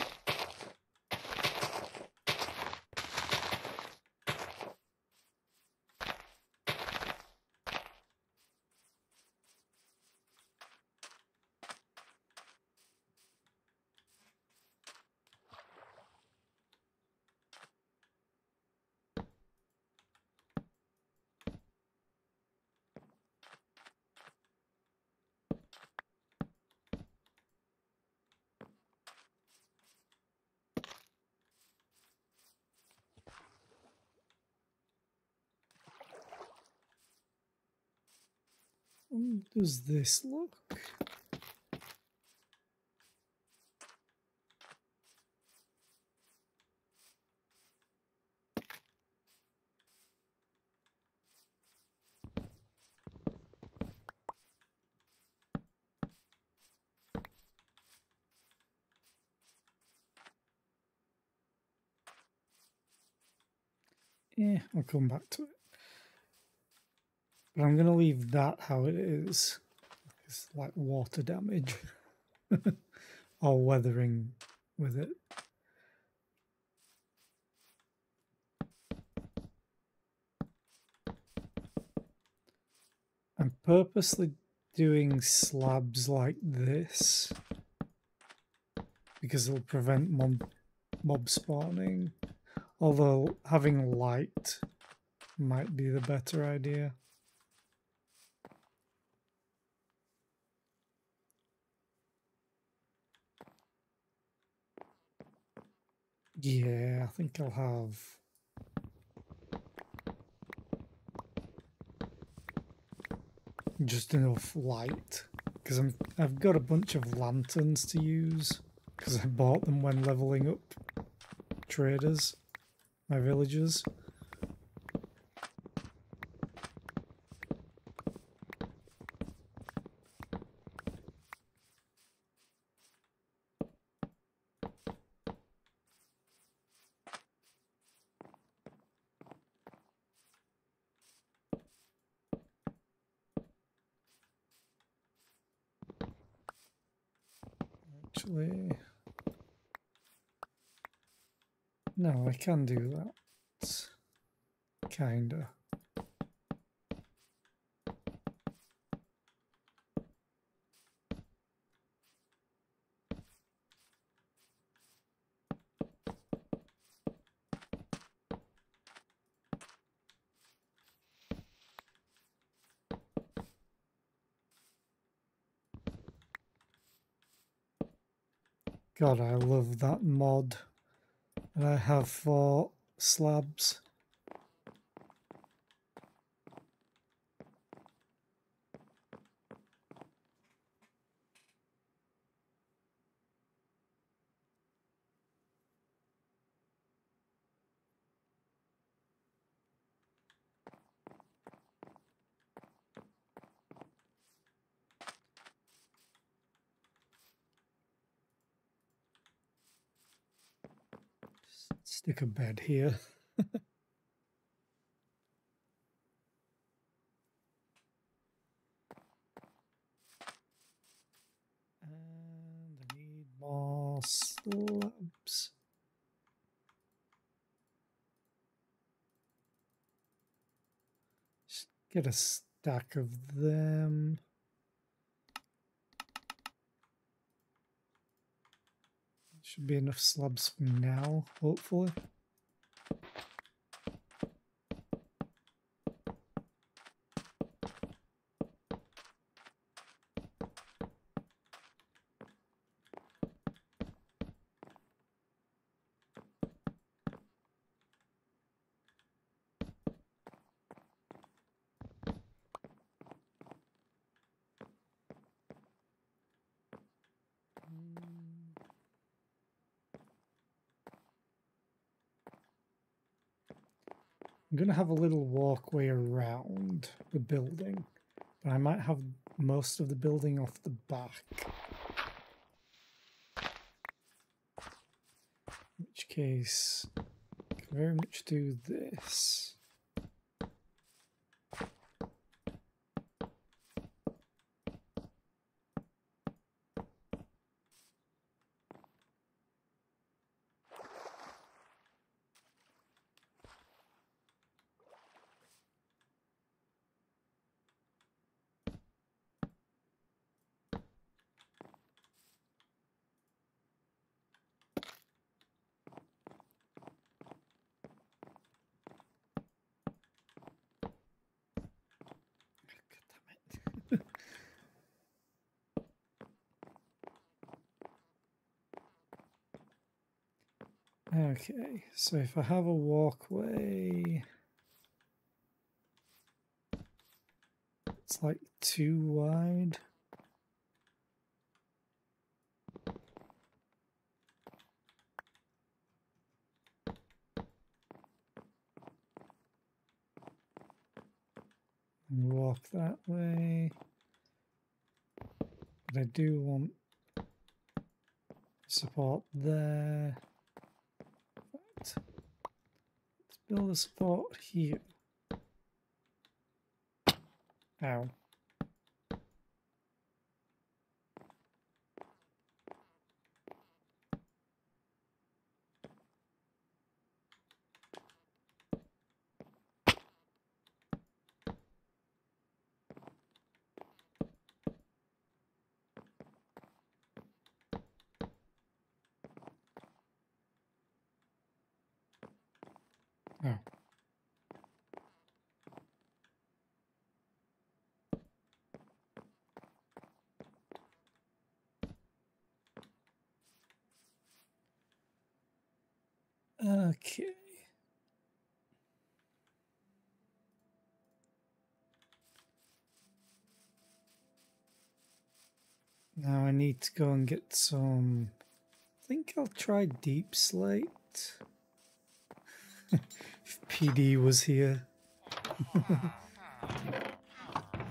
How does this look? Yeah, I'll come back to it. But I'm going to leave that how it is. It's like water damage *laughs* or weathering with it. I'm purposely doing slabs like this because it'll prevent mob, mob spawning. Although having light might be the better idea. Yeah, I think I'll have just enough light because I'm I've got a bunch of lanterns to use because I bought them when leveling up traders, my villagers. can do that. Kinda. God, I love that mod that I have four slabs. A bed here. *laughs* and I need more slabs. Get a stack of them. Be enough slabs for now, hopefully. Have a little walkway around the building, but I might have most of the building off the back. In which case, I can very much do this. Okay, so if I have a walkway, it's like too wide. And walk that way. But I do want support there. Let's build a support here. Ow. Oh. Okay. Now I need to go and get some. I think I'll try deep slate. *laughs* if PD was here. *laughs*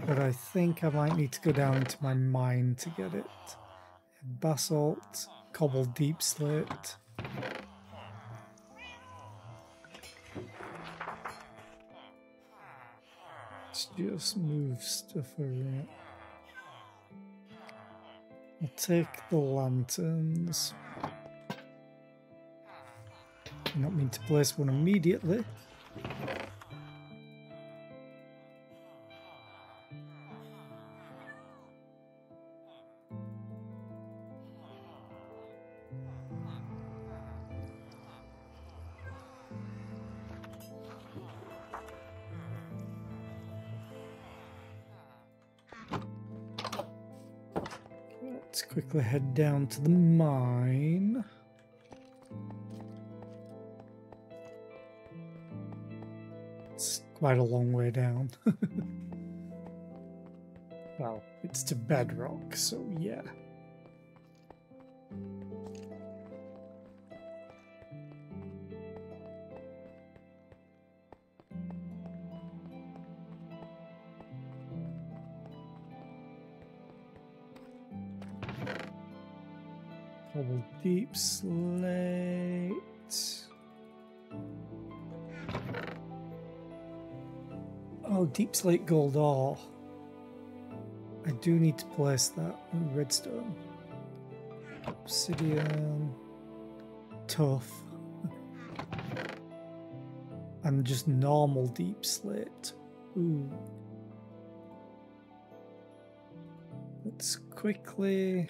but I think I might need to go down into my mine to get it. Basalt, cobble deep slate. Just move stuff around. I'll take the lanterns. I not mean to place one immediately. Head down to the mine. It's quite a long way down. *laughs* well, it's to bedrock, so yeah. Deep slate. Oh, deep slate gold ore. I do need to place that in redstone. Obsidian. Tough. *laughs* and just normal deep slate. Ooh. Let's quickly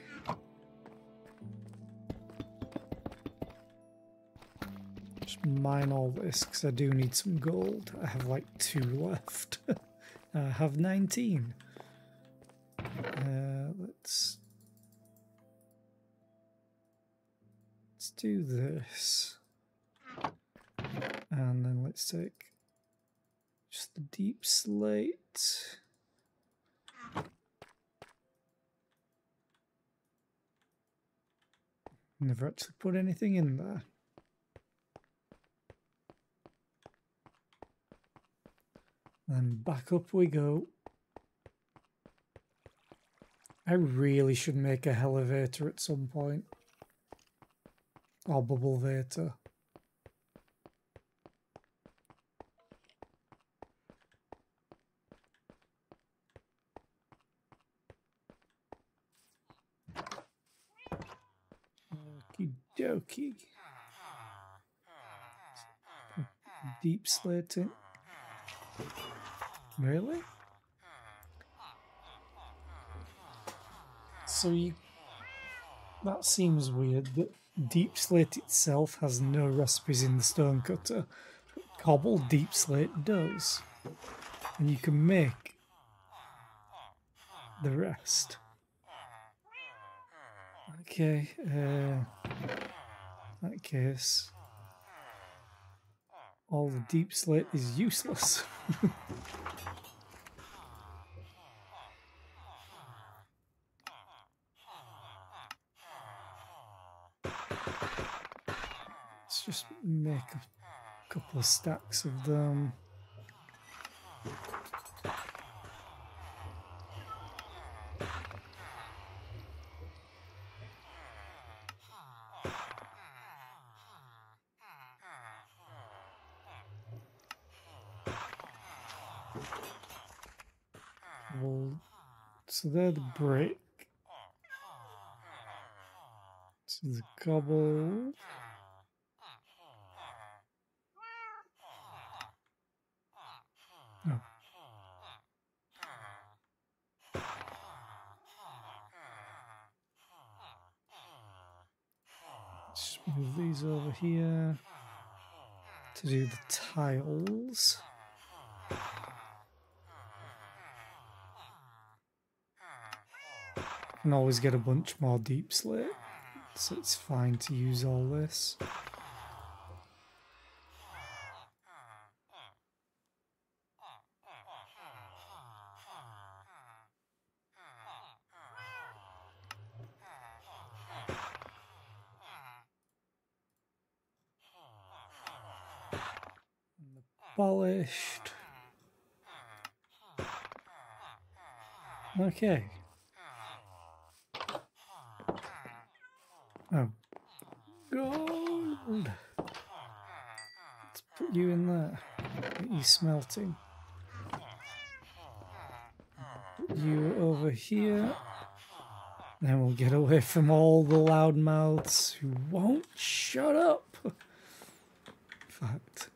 mine all this because I do need some gold. I have like two *laughs* left. I have 19. Uh, let's let's do this, and then let's take just the deep slate. Never actually put anything in there. Then back up we go. I really should make a elevator at some point. Or bubble vator. Dokie. Deep slating. Really? So you... That seems weird that deep slate itself has no recipes in the stone cutter. Cobble deep slate does. And you can make the rest. Okay, uh, in that case, all the deep slate is useless. *laughs* Let's just make a couple of stacks of them. Well, the brick. So the cobble. Oh. Move these over here to do the tiles. Can always get a bunch more deep slate, so it's fine to use all this. Polished. Okay. Oh. Gold! Let's put you in there. You smelting. You over here. Then we'll get away from all the loud mouths who won't shut up. Fact.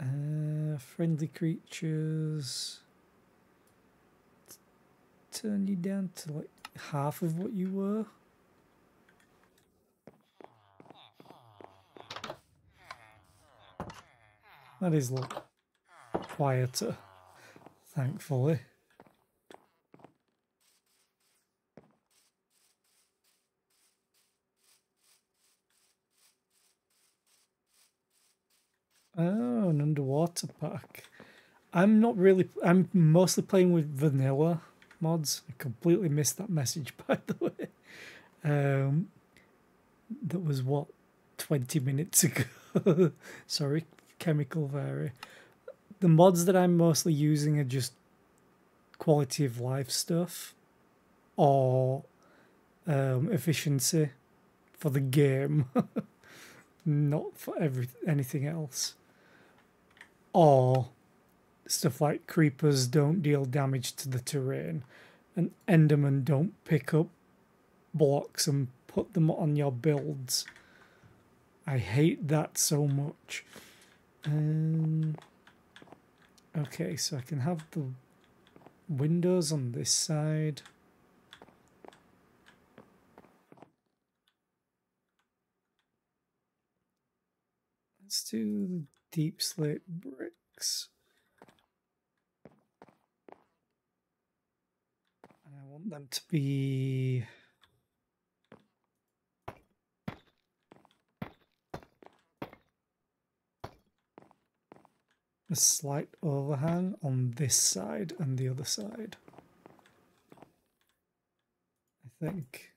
Uh, friendly creatures. Turn you down to like half of what you were. That is a lot quieter, thankfully. Oh, an underwater pack. I'm not really, I'm mostly playing with vanilla mods. I completely missed that message, *laughs* by the way. Um, that was what, 20 minutes ago. *laughs* Sorry, chemical vary. The mods that I'm mostly using are just quality of life stuff or um, efficiency for the game, *laughs* not for every anything else. Or stuff like creepers don't deal damage to the terrain, and Endermen don't pick up blocks and put them on your builds. I hate that so much. Um, okay, so I can have the windows on this side. Let's do the deep slate bricks. And I want them to be a slight overhang on this side and the other side. I think.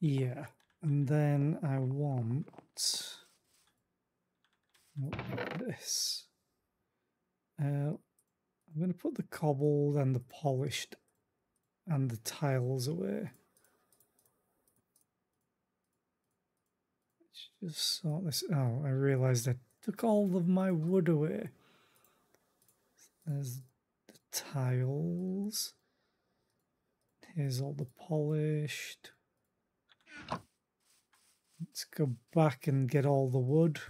Yeah, and then I want this. Uh, I'm going to put the cobbled and the polished and the tiles away. Let's just sort this. Oh, I realised I took all of my wood away. There's the tiles. Here's all the polished. Let's go back and get all the wood.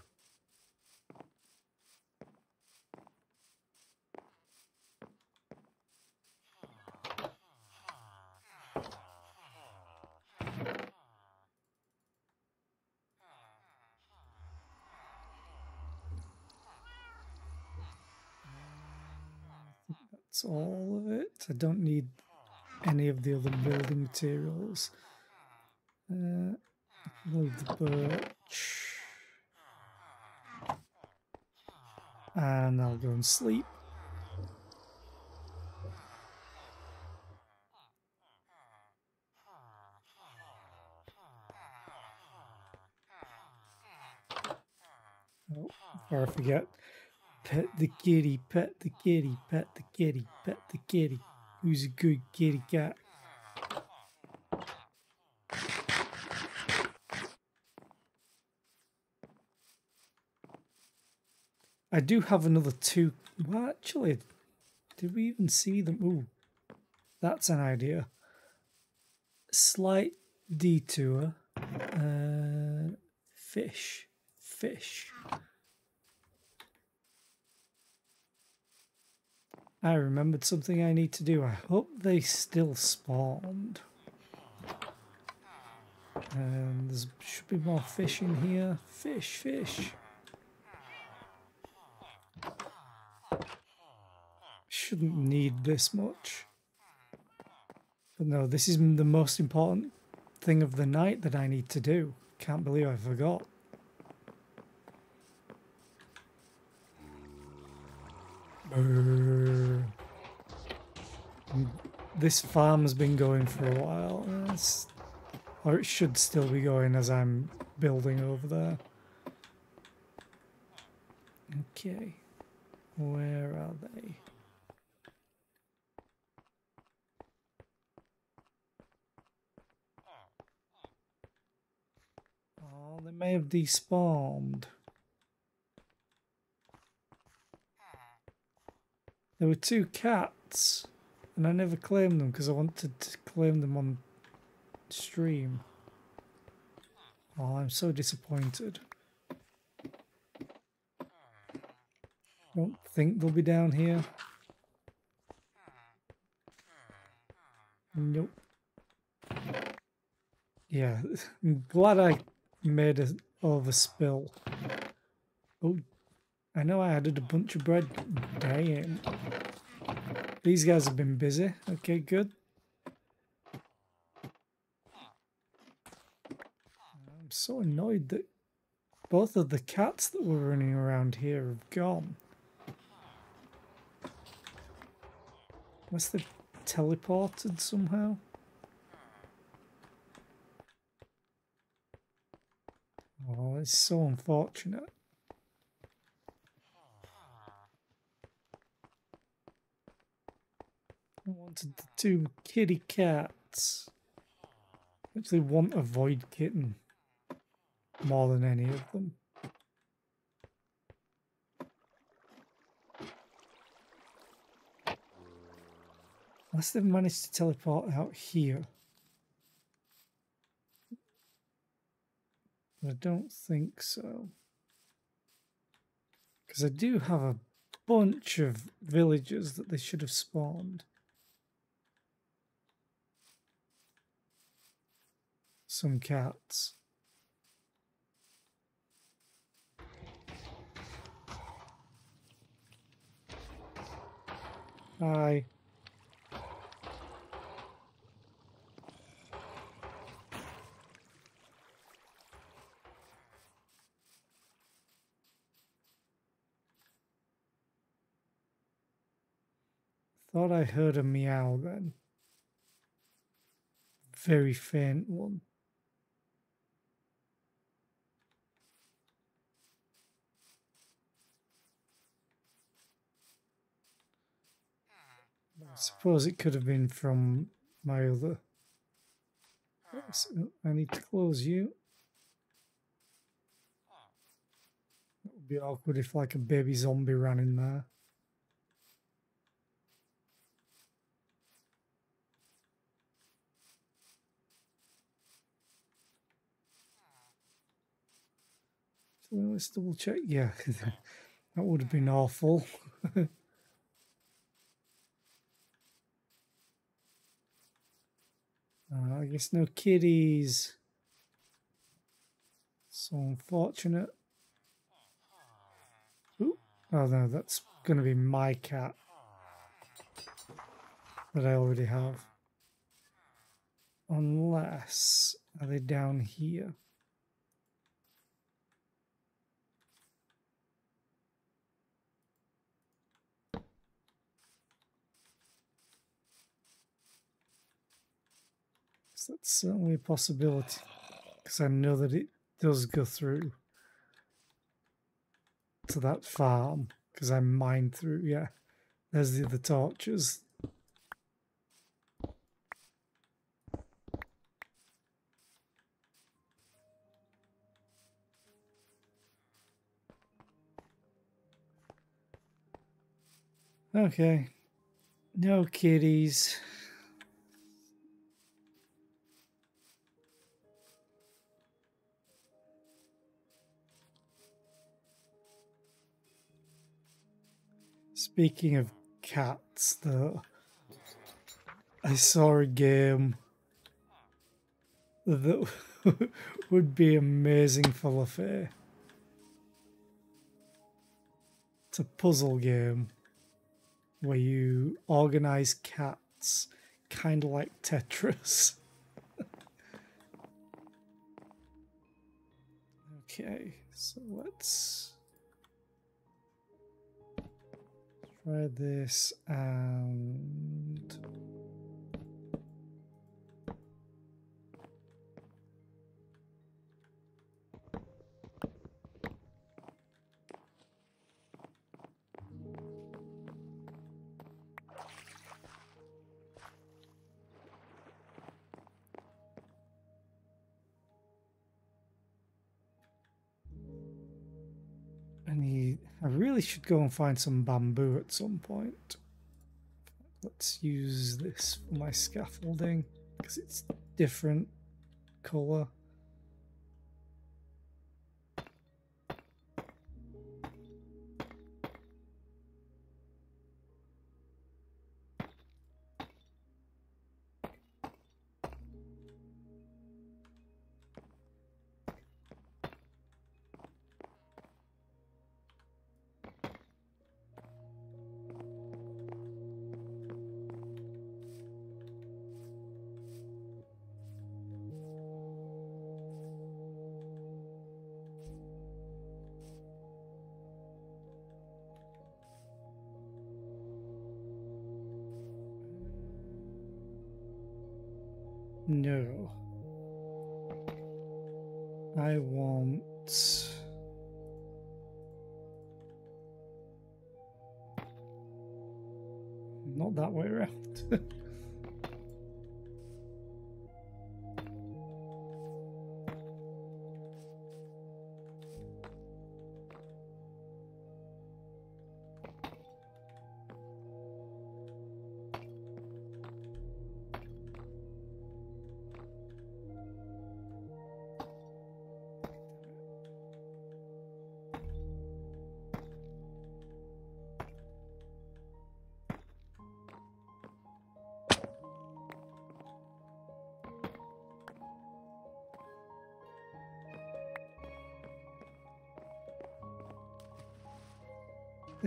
That's all of it. I don't need any of the other building materials. Uh, leave the birch. And I'll go and sleep. Oh, before I forget, pet the kitty, pet the kitty, pet the kitty, pet the kitty. Who's a good kitty cat? I do have another two. Well, actually, did we even see them? Ooh, that's an idea. Slight detour. Uh, fish. Fish. I remembered something I need to do. I hope they still spawned. And there should be more fish in here. Fish, fish. Shouldn't need this much. But no, this is the most important thing of the night that I need to do. Can't believe I forgot. This farm has been going for a while. It's, or it should still be going as I'm building over there. Okay. Where are they? Oh, they may have despawned. There were two cats, and I never claimed them because I wanted to claim them on stream. Oh, I'm so disappointed. Don't think they'll be down here. Nope. Yeah, *laughs* I'm glad I made a overspill. Oh, I know I added a bunch of bread. Damn. These guys have been busy. Okay, good. I'm so annoyed that both of the cats that were running around here have gone. Must they've teleported somehow. Oh, it's so unfortunate. I wanted the two kitty cats. Actually want a void kitten more than any of them. Unless they've managed to teleport out here. Don't think so. Because I do have a bunch of villagers that they should have spawned. Some cats. Hi. Thought I heard a meow then. Very faint one. I suppose it could have been from my other. I need to close you. It would be awkward if like a baby zombie ran in there. So let's double check. Yeah, *laughs* that would have been awful. *laughs* Uh, I guess no kitties. So unfortunate. Ooh. Oh no, that's going to be my cat that I already have. Unless, are they down here? That's certainly a possibility. Because I know that it does go through to that farm. Because I mined through, yeah. There's the other torches. Okay. No kitties. Speaking of cats, though, I saw a game that *laughs* would be amazing for Lafay. It's a puzzle game where you organize cats, kind of like Tetris. *laughs* okay, so let's try this and I really should go and find some bamboo at some point. Let's use this for my scaffolding because it's different color.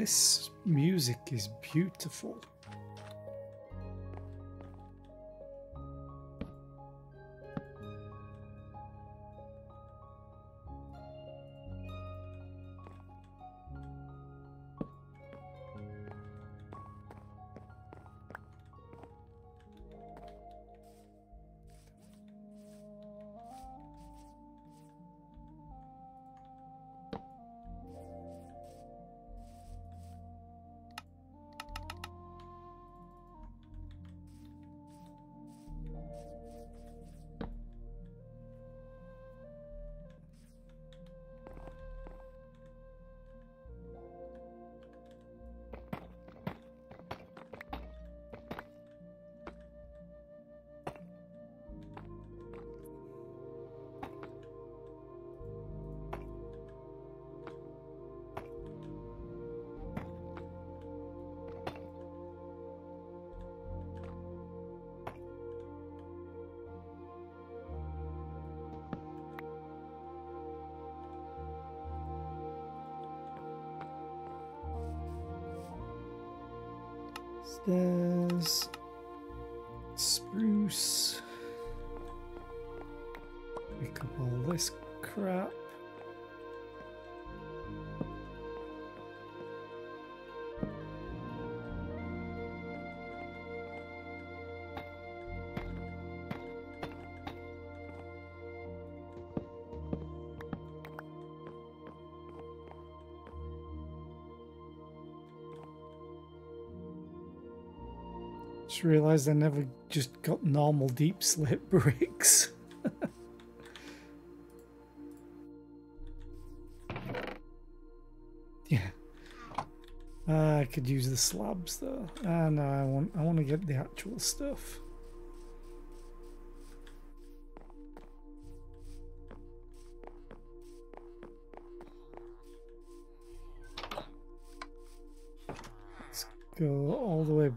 This music is beautiful. Stairs. Spruce. Pick up all this crap. Just realised I never just got normal deep slip *laughs* bricks. yeah. Uh, I could use the slabs though. Ah no, I want I want to get the actual stuff.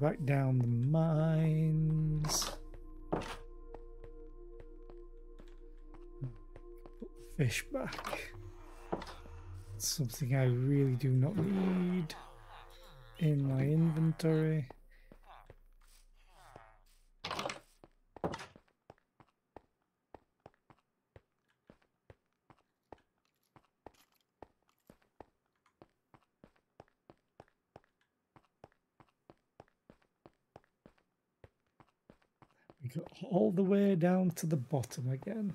Back down the mines. Put fish back. Something I really do not need in my inventory. We go all the way down to the bottom again.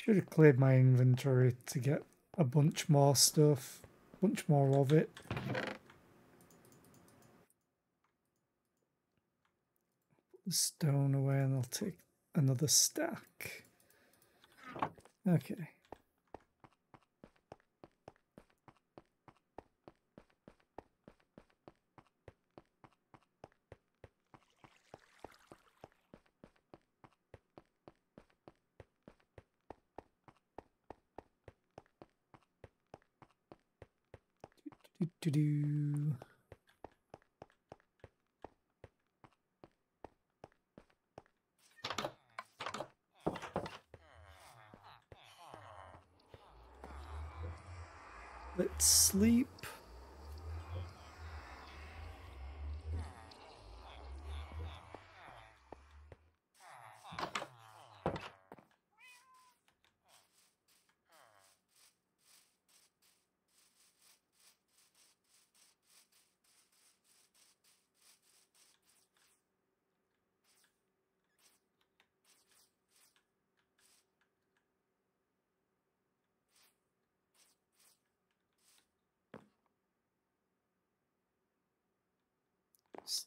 Should have cleared my inventory to get a bunch more stuff, bunch more of it. Put the stone away and I'll take another stack. Okay. Do, do, do. Let's sleep.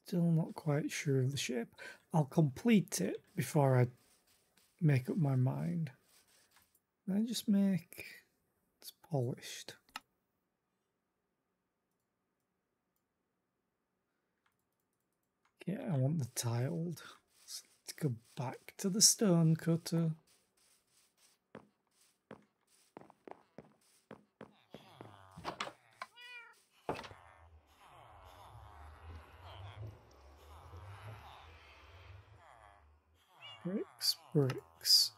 Still not quite sure of the shape. I'll complete it before I make up my mind. I just make it's polished. Yeah, I want the tiled. Let's go back to the stone cutter. Bricks, bricks.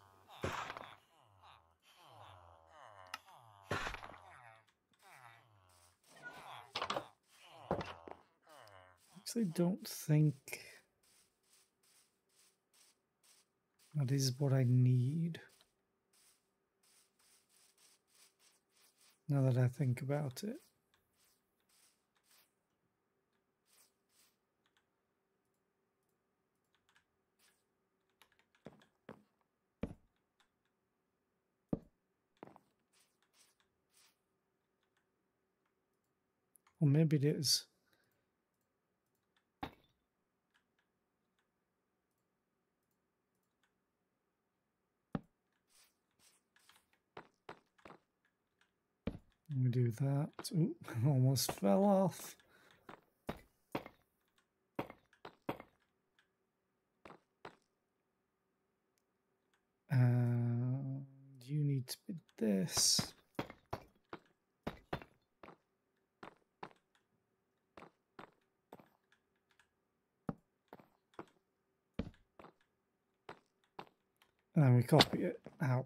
Actually, don't think that is what I need. Now that I think about it. Or maybe it is. We do that. Ooh, *laughs* almost fell off. Uh, and you need to be this. And then we copy it out.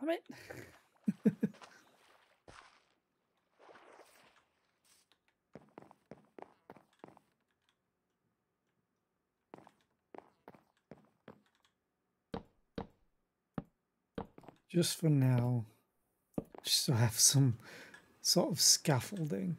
damn it. Just for now, just to have some sort of scaffolding.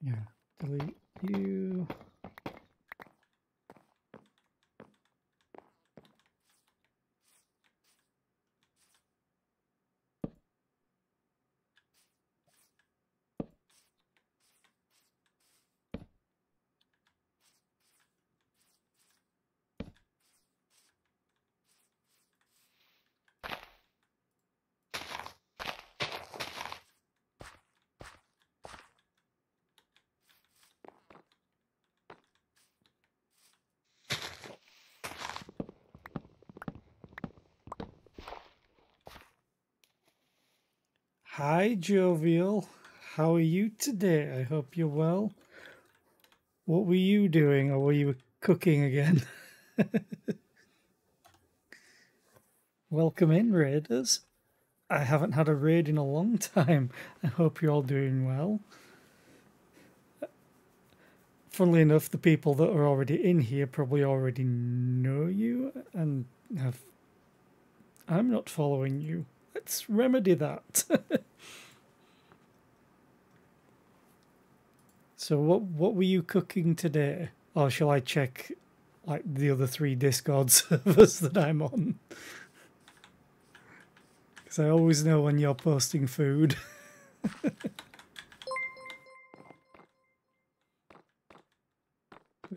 Yeah, delete you. Hi, Jovial. How are you today? I hope you're well. What were you doing, or were you cooking again? *laughs* Welcome in, Raiders. I haven't had a raid in a long time. I hope you're all doing well. Funnily enough, the people that are already in here probably already know you and have. I'm not following you. Let's remedy that. *laughs* So what what were you cooking today? Or shall I check like the other three Discord *laughs* servers that I'm on? Because I always know when you're posting food. *laughs*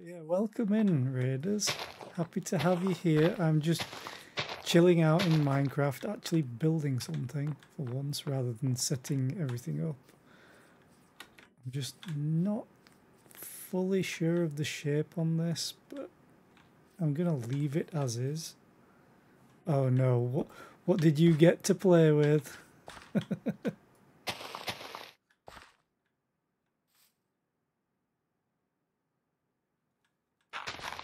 yeah, welcome in, Raiders. Happy to have you here. I'm just chilling out in Minecraft, actually building something for once rather than setting everything up. I'm just not fully sure of the shape on this, but I'm gonna leave it as is. Oh no, what what did you get to play with? *laughs*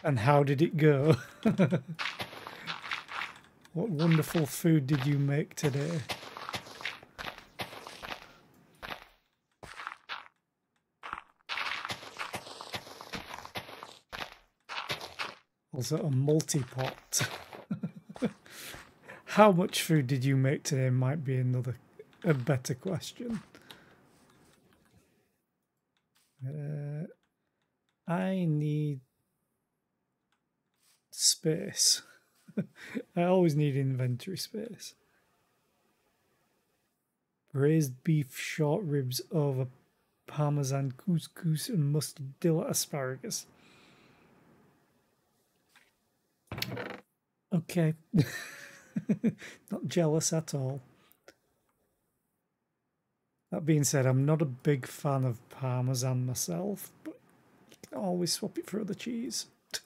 and how did it go? *laughs* what wonderful food did you make today? Also a multi-pot. *laughs* How much food did you make today might be another a better question. Uh, I need space. *laughs* I always need inventory space. Braised beef short ribs over parmesan couscous and mustard dill asparagus. Okay. *laughs* not jealous at all. That being said, I'm not a big fan of Parmesan myself, but you can always swap it for other cheese. *laughs*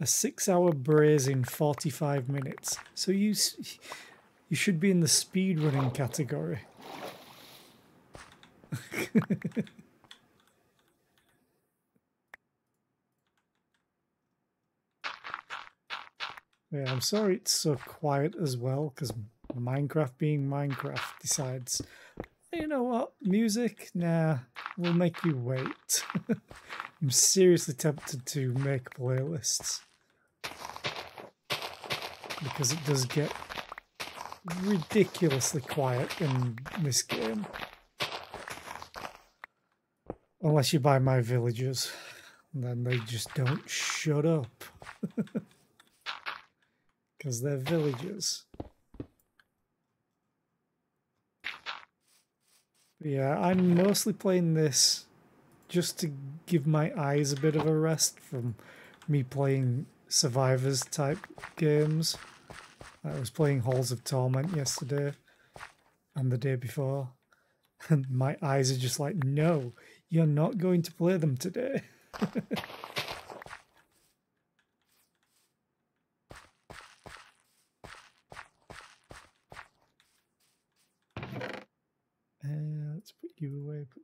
a six-hour braise in 45 minutes. So you you should be in the speed running category. *laughs* Yeah, I'm sorry it's so quiet as well, because Minecraft being Minecraft decides, you know what, music? Nah, we'll make you wait. *laughs* I'm seriously tempted to make playlists. Because it does get ridiculously quiet in this game. Unless you buy my villagers, then they just don't shut up. *laughs* because they're villagers. But yeah, I'm mostly playing this just to give my eyes a bit of a rest from me playing survivors type games. I was playing Halls of Torment yesterday and the day before, *laughs* and my eyes are just like, no, you're not going to play them today. *laughs*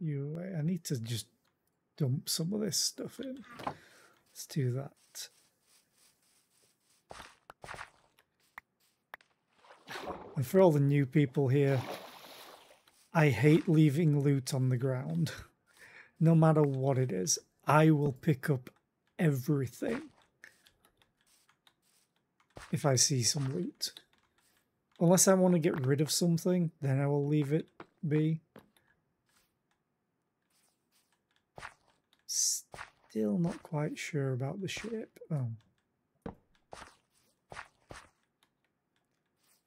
you. I need to just dump some of this stuff in. Let's do that. And for all the new people here, I hate leaving loot on the ground. *laughs* No matter what it is, I will pick up everything if I see some loot. Unless I want to get rid of something, then I will leave it be. Still not quite sure about the shape. Oh.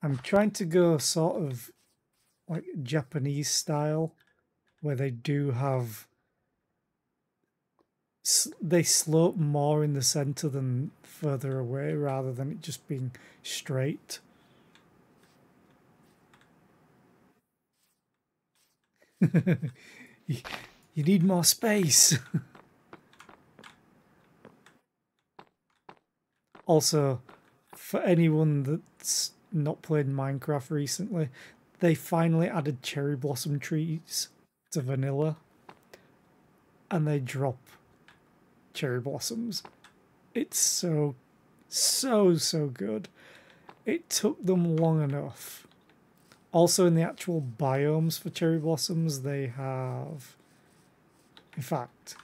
I'm trying to go sort of like Japanese style where they do have they slope more in the center than further away rather than it just being straight. *laughs* you need more space. *laughs* Also, for anyone that's not played Minecraft recently, they finally added cherry blossom trees to vanilla and they drop cherry blossoms. It's so, so, so good. It took them long enough. Also, in the actual biomes for cherry blossoms, they have. In fact,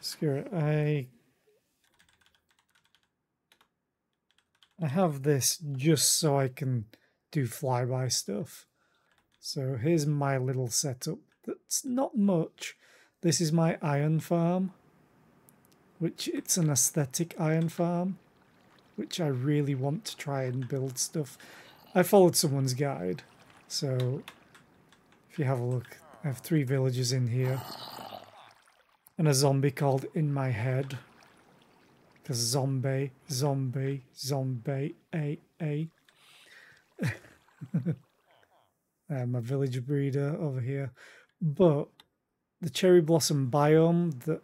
screw it. I I have this just so I can do flyby stuff. So here's my little setup. That's not much. This is my iron farm, which it's an aesthetic iron farm, which I really want to try and build stuff. I followed someone's guide, so if you have a look, I have three villages in here. And a zombie called In My Head. Because zombie, zombie, zombie, a, a. I'm *laughs* um, a village breeder over here. But the cherry blossom biome that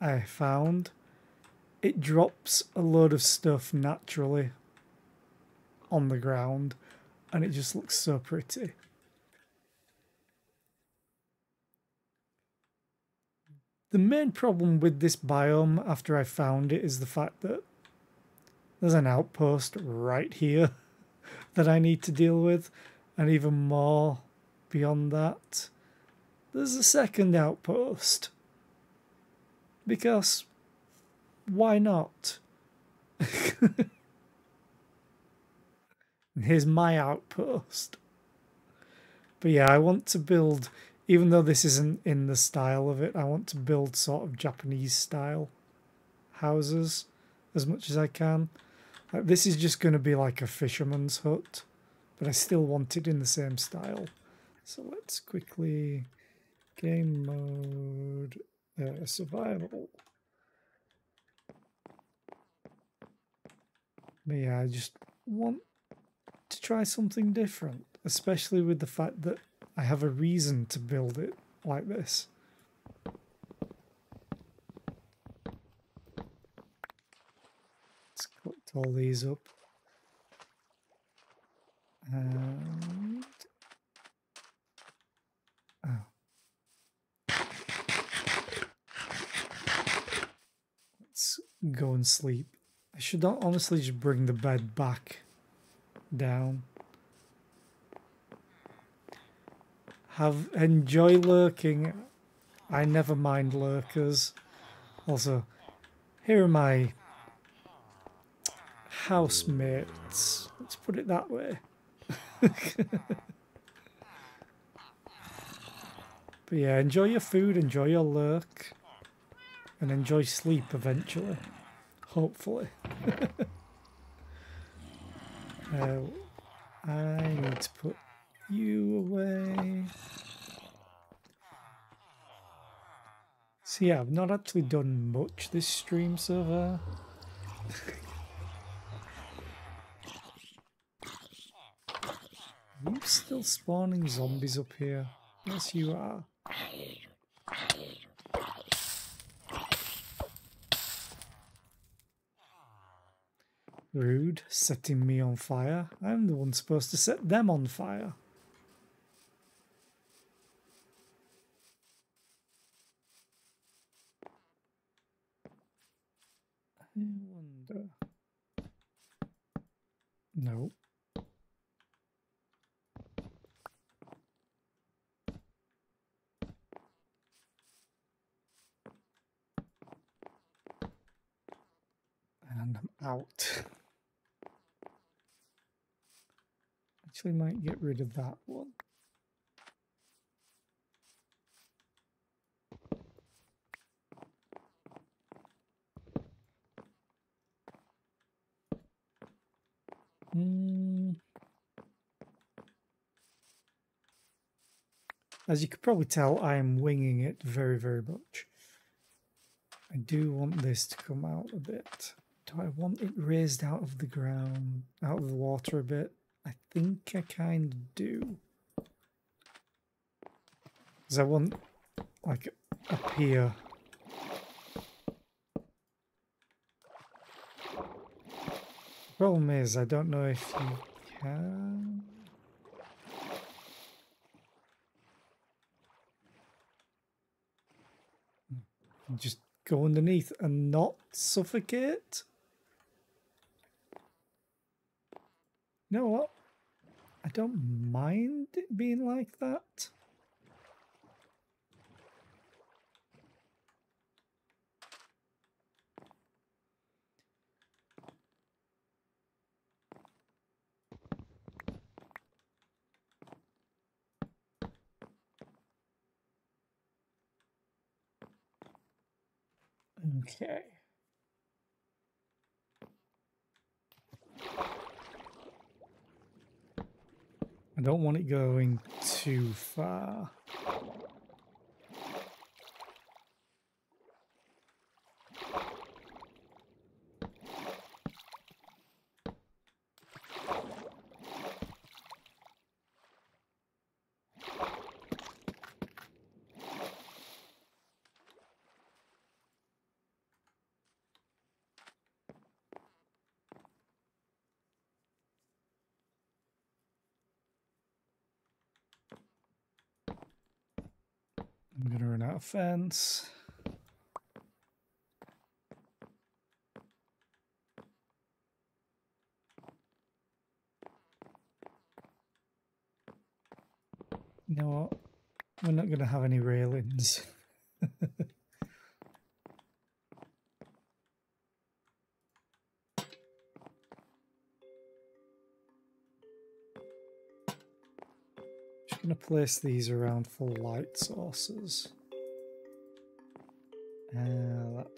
I found, it drops a load of stuff naturally on the ground and it just looks so pretty. The main problem with this biome after I found it is the fact that there's an outpost right here *laughs* that I need to deal with and even more beyond that there's a second outpost because why not? *laughs* Here's my outpost. But yeah, I want to build, even though this isn't in the style of it, I want to build sort of Japanese style houses as much as I can. Like, this is just going to be like a fisherman's hut, but I still want it in the same style. So let's quickly game mode uh, survival. But yeah, I just want to try something different, especially with the fact that I have a reason to build it like this. Let's collect all these up. And... Oh. Let's go and sleep. I should honestly just bring the bed back down. Have enjoy lurking. I never mind lurkers. Also, here are my housemates. Let's put it that way. *laughs* but yeah, enjoy your food, enjoy your lurk, and enjoy sleep eventually. Hopefully. *laughs* uh, I need to put you away. See, yeah, I've not actually done much this stream so far. Are you still spawning zombies up here? Yes, you are. Rude, setting me on fire. I'm the one supposed to set them on fire. I wonder. No. And I'm out. *laughs* Actually might get rid of that one. Mm. As you could probably tell, I am winging it very, very much. I do want this to come out a bit. Do I want it raised out of the ground, out of the water a bit? I think I kind of do. Because I want, like, up here. Problem is, I don't know if you can... Hmm. Just go underneath and not suffocate? You know what? I don't mind it being like that. Okay. I don't want it going too far. Fence. You know what? We're not going to have any railings. *laughs* Just going to place these around for light sources.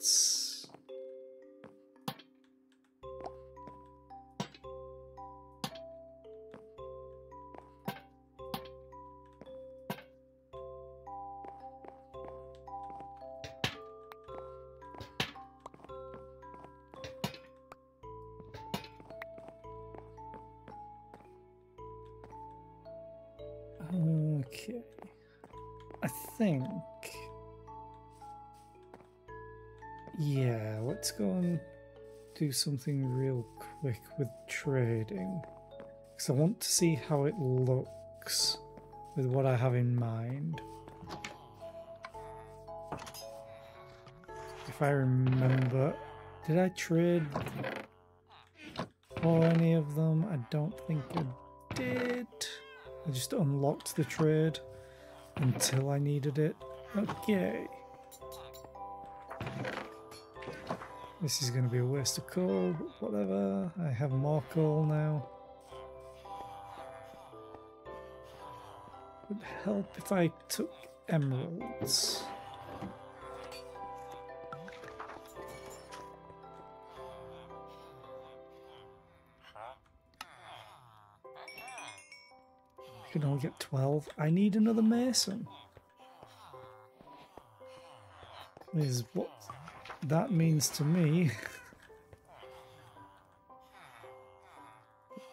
Uh, something real quick with trading. Because I want to see how it looks with what I have in mind. If I remember, did I trade for any of them? I don't think I did. I just unlocked the trade until I needed it. Okay. This is going to be a waste of coal, whatever. I have more coal now. Would help if I took emeralds. I can only get 12. I need another mason. Is what that means to me.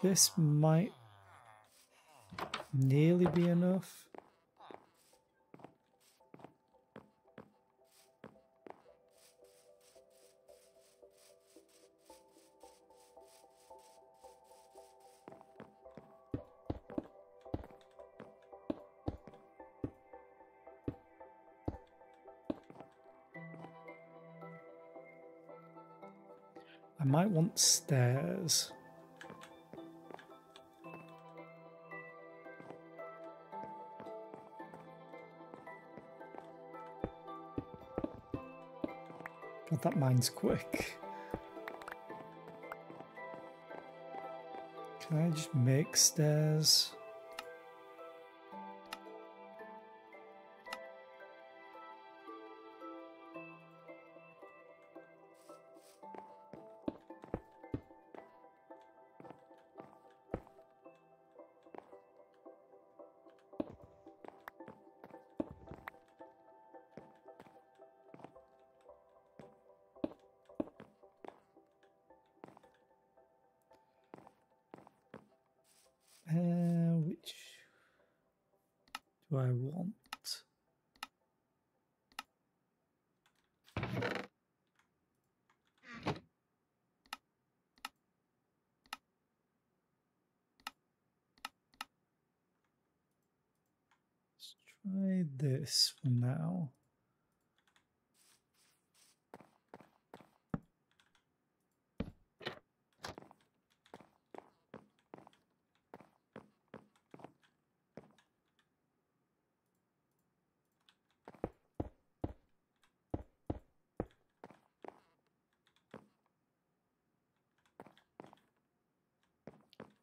this might nearly be enough. Want stairs. God, that mine's quick. Can I just make stairs?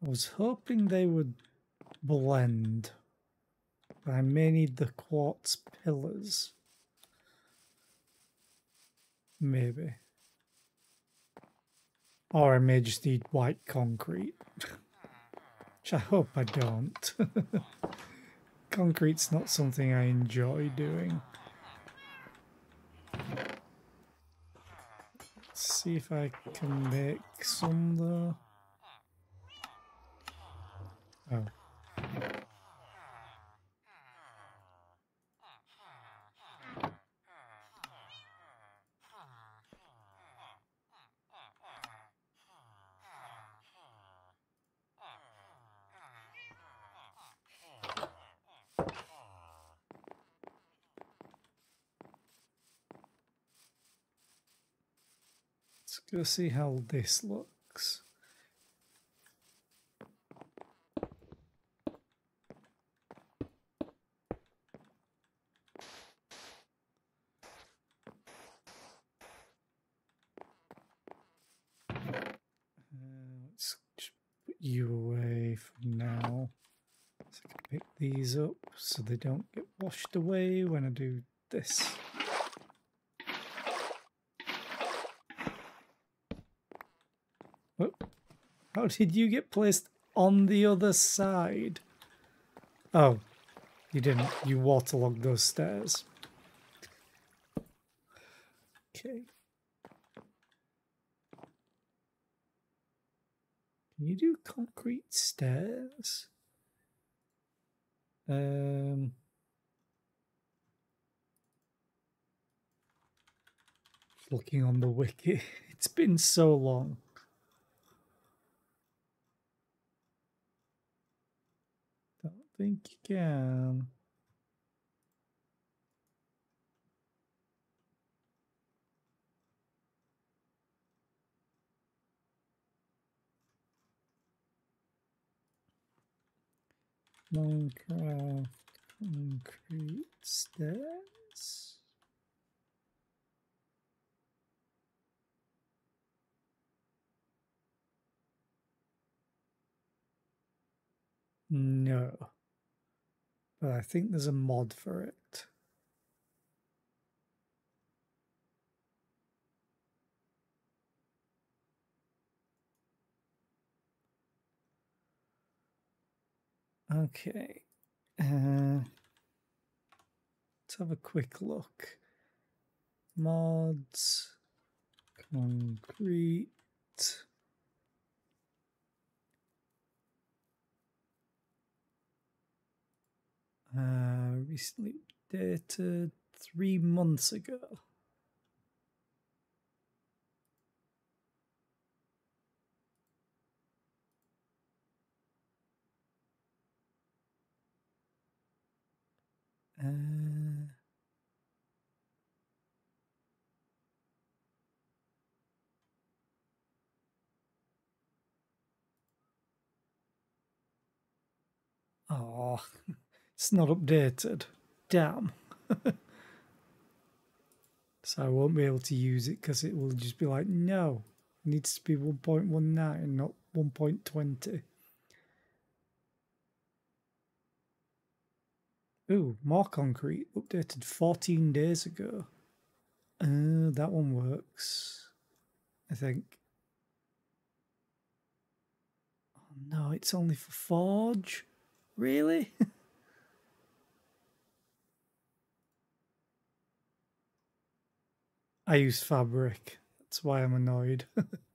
I was hoping they would blend, but I may need the quartz pillars. Maybe. Or I may just need white concrete. Which I hope I don't. *laughs* Concrete's not something I enjoy doing. Let's see if I can make some though. Oh. Let's go see how this looks. you away from now. So I can pick these up so they don't get washed away when I do this. Oh, how did you get placed on the other side? Oh, you didn't. You waterlogged those stairs. Okay. Can you do concrete stairs? Um, looking on the wiki. *laughs* It's been so long. Don't think you can. Minecraft concrete stairs. No. But I think there's a mod for it. Okay. Uh, let's have a quick look. Mods, concrete. Uh, recently updated three months ago. Uh, oh, *laughs* it's not updated. Damn. *laughs* so I won't be able to use it because it will just be like, no, it needs to be 1.19, not 1.20. Ooh, more concrete. Updated 14 days ago. Uh, that one works. I think. Oh no, it's only for Forge? Really? *laughs* I use fabric. That's why I'm annoyed. *laughs*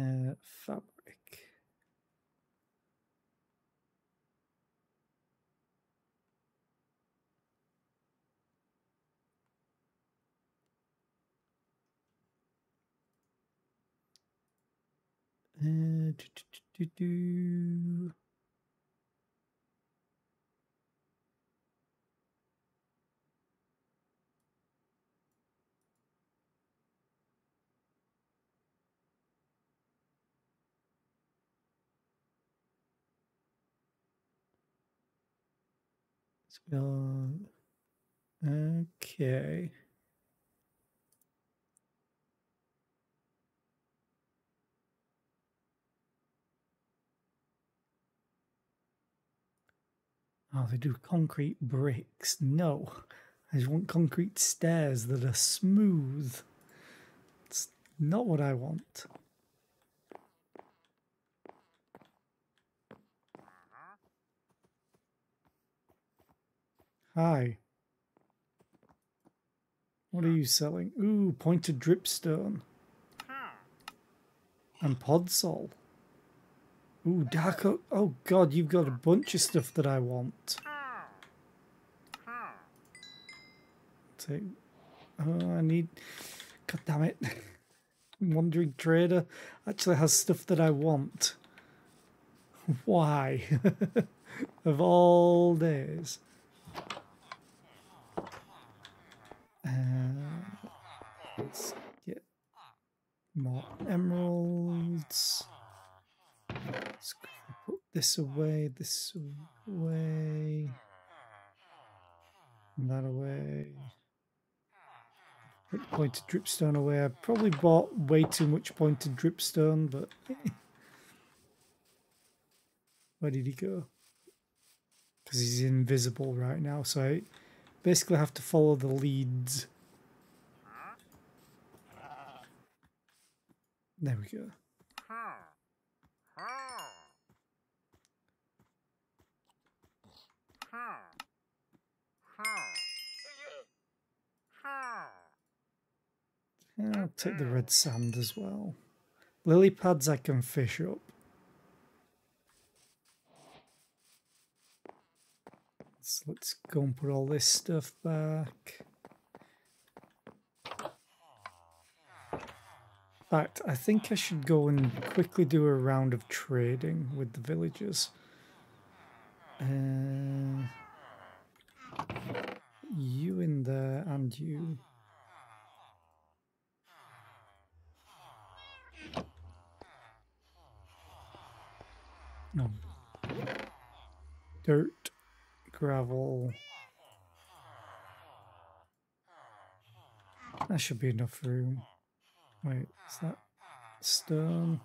uh, fabric. Uh, Okay. Oh, they do concrete bricks. No, I just want concrete stairs that are smooth. It's not what I want. Hi. What are you selling? Ooh, pointed dripstone. And podzol. Ooh, dark oak. Oh god, you've got a bunch of stuff that I want. Take. Oh, I need. God damn it. *laughs* Wandering trader actually has stuff that I want. *laughs* Why? *laughs* of all days. Let's get more emeralds. Let's put this away, this away, that away. Put pointed dripstone away. I probably bought way too much pointed dripstone, but *laughs* where did he go? Because he's invisible right now, so I basically have to follow the leads. There we go. I'll take the red sand as well. Lily pads I can fish up. So let's go and put all this stuff back. Fact, I think I should go and quickly do a round of trading with the villagers. Uh, you in there and you. No. Dirt, gravel. That should be enough room. Wait, is that stone?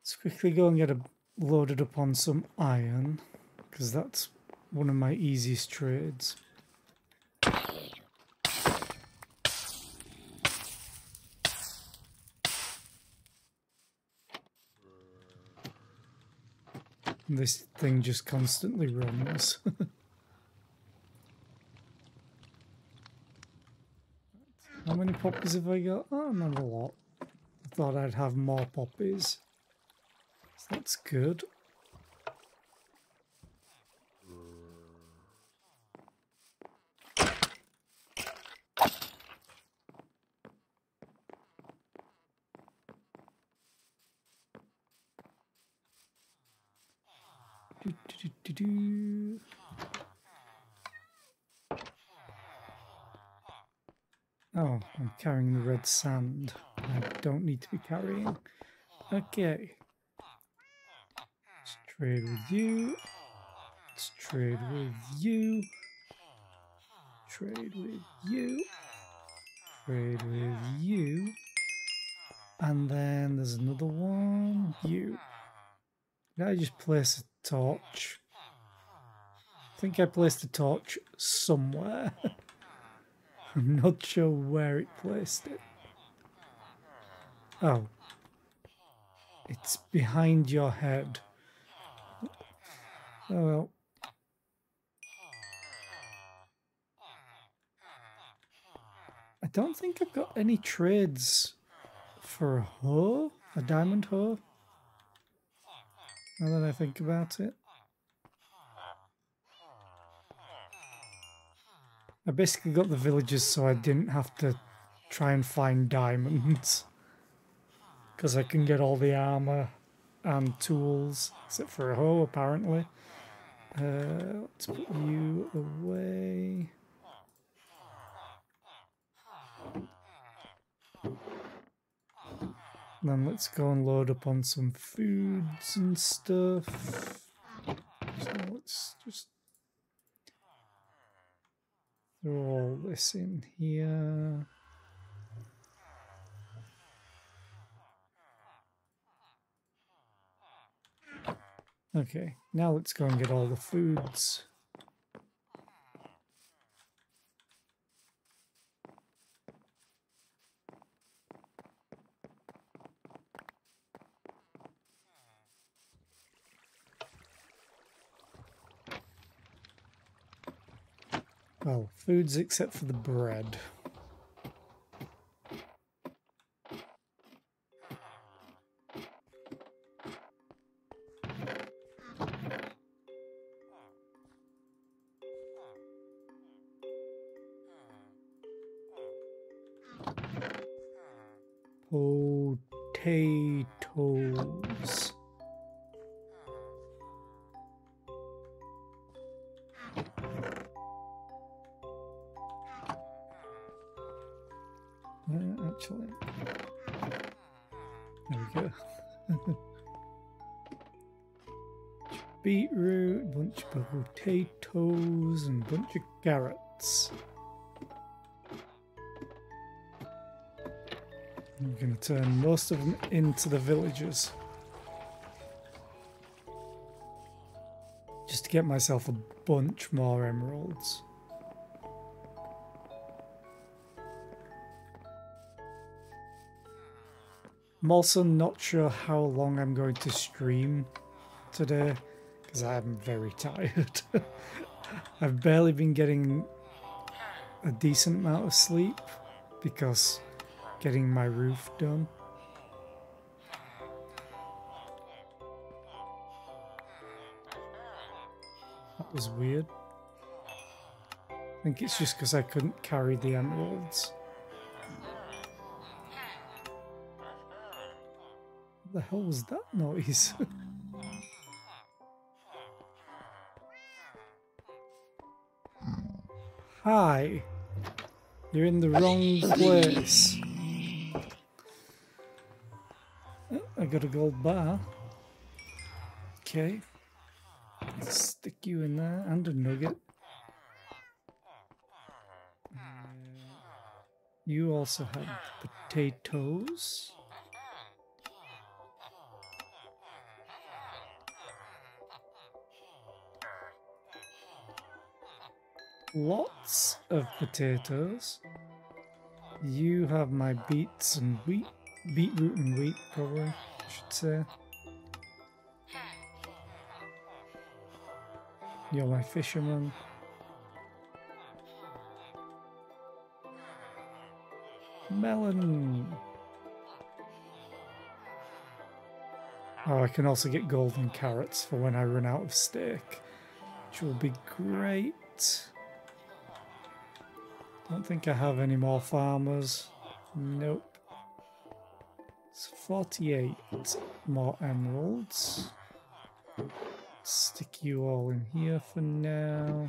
Let's quickly go and get a loaded up on some iron, because that's one of my easiest trades. This thing just constantly runs. *laughs* How many poppies have I got? Oh, not a lot. I thought I'd have more poppies. So that's good. Do, do, do, do, Oh, I'm carrying the red sand. I don't need to be carrying. Okay. Let's trade with you. Let's trade with you. Trade with you. Trade with you. And then there's another one. You. Did I just place a torch? I think I placed a torch somewhere. *laughs* I'm not sure where it placed it. Oh. It's behind your head. Oh well. I don't think I've got any trades for a hoe, a diamond hoe. Now that I think about it. I basically got the villagers so I didn't have to try and find diamonds. Because I can get all the armor and tools, except for a hoe apparently. Uh, let's put you away. Then let's go and load up on some foods and stuff. So let's just All this in here. Okay, now let's go and get all the foods. Well, foods except for the bread. Potatoes. Potatoes, and bunch of carrots. I'm going to turn most of them into the villagers. Just to get myself a bunch more emeralds. I'm also not sure how long I'm going to stream today because I'm very tired. *laughs* I've barely been getting a decent amount of sleep because getting my roof done. That was weird. I think it's just because I couldn't carry the emeralds. What the hell was that noise? *laughs* Hi. You're in the wrong place. Oh, I got a gold bar. Okay. Let's stick you in there and a nugget. You also have potatoes. Lots of potatoes. You have my beets and wheat. Beetroot and wheat, probably, I should say. You're my fisherman. Melon. Oh, I can also get golden carrots for when I run out of steak, which will be great. Don't think I have any more farmers. Nope. It's 48 more emeralds. Stick you all in here for now.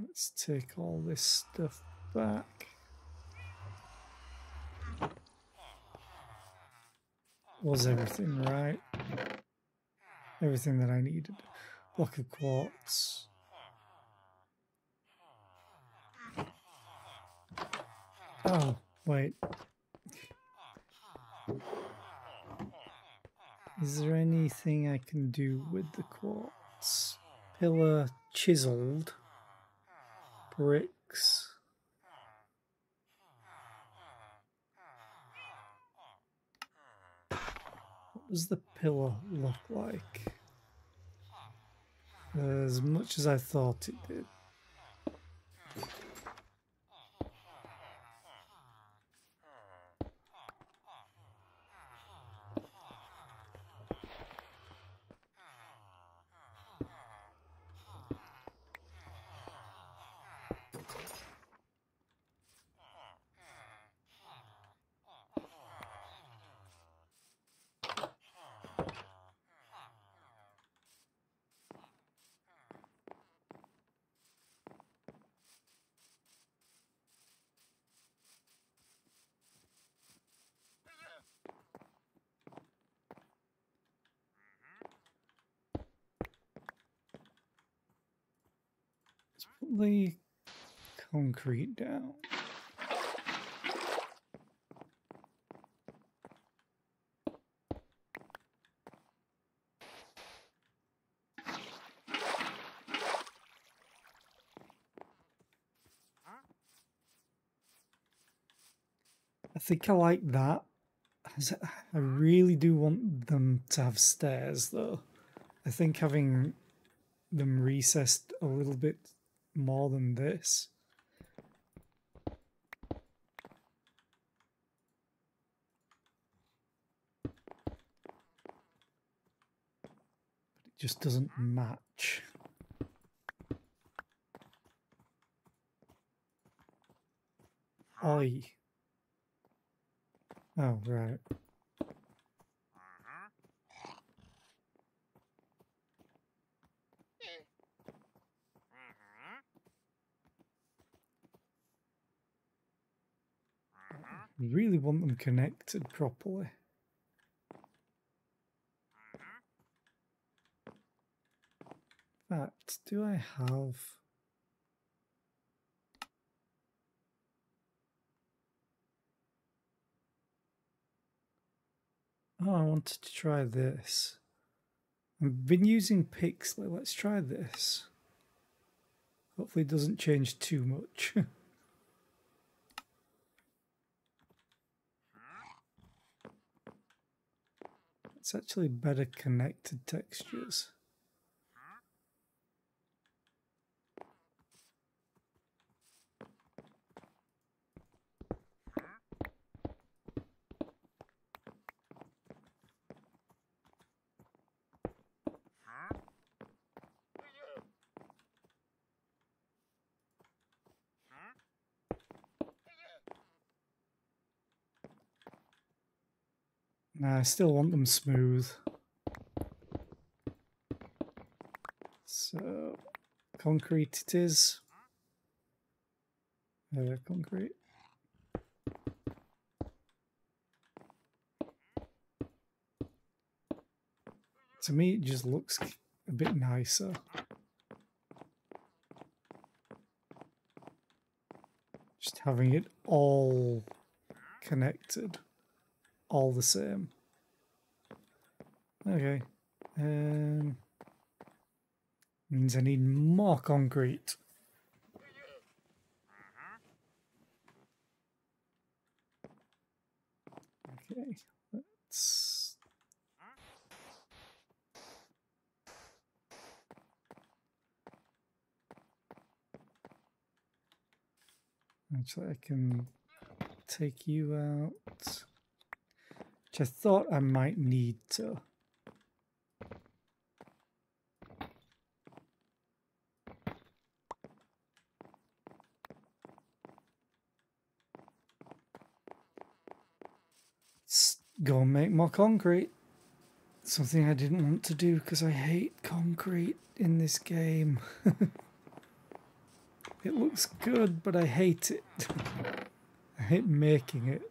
Let's take all this stuff back. Was everything right? Everything that I needed. Block of quartz. Oh, wait. Is there anything I can do with the quartz? Pillar chiseled. Bricks. What does the pillar look like? As much as I thought it did. Concrete down. I think I like that. I really do want them to have stairs though. I think having them recessed a little bit more than this. But it just doesn't match. Oi. Oh, right. Really want them connected properly. In fact, do I have... Oh, I wanted to try this. I've been using Pixlr. Let's try this. Hopefully it doesn't change too much. *laughs* it's actually better connected textures. Nah, I still want them smooth. So, concrete it is. Uh, concrete. To me, it just looks a bit nicer. Just having it all connected all the same. Okay. Um, means I need more concrete. Okay, let's... Actually, I can take you out. I thought I might need to. Let's go and make more concrete. Something I didn't want to do because I hate concrete in this game. *laughs* it looks good, but I hate it. *laughs* I hate making it.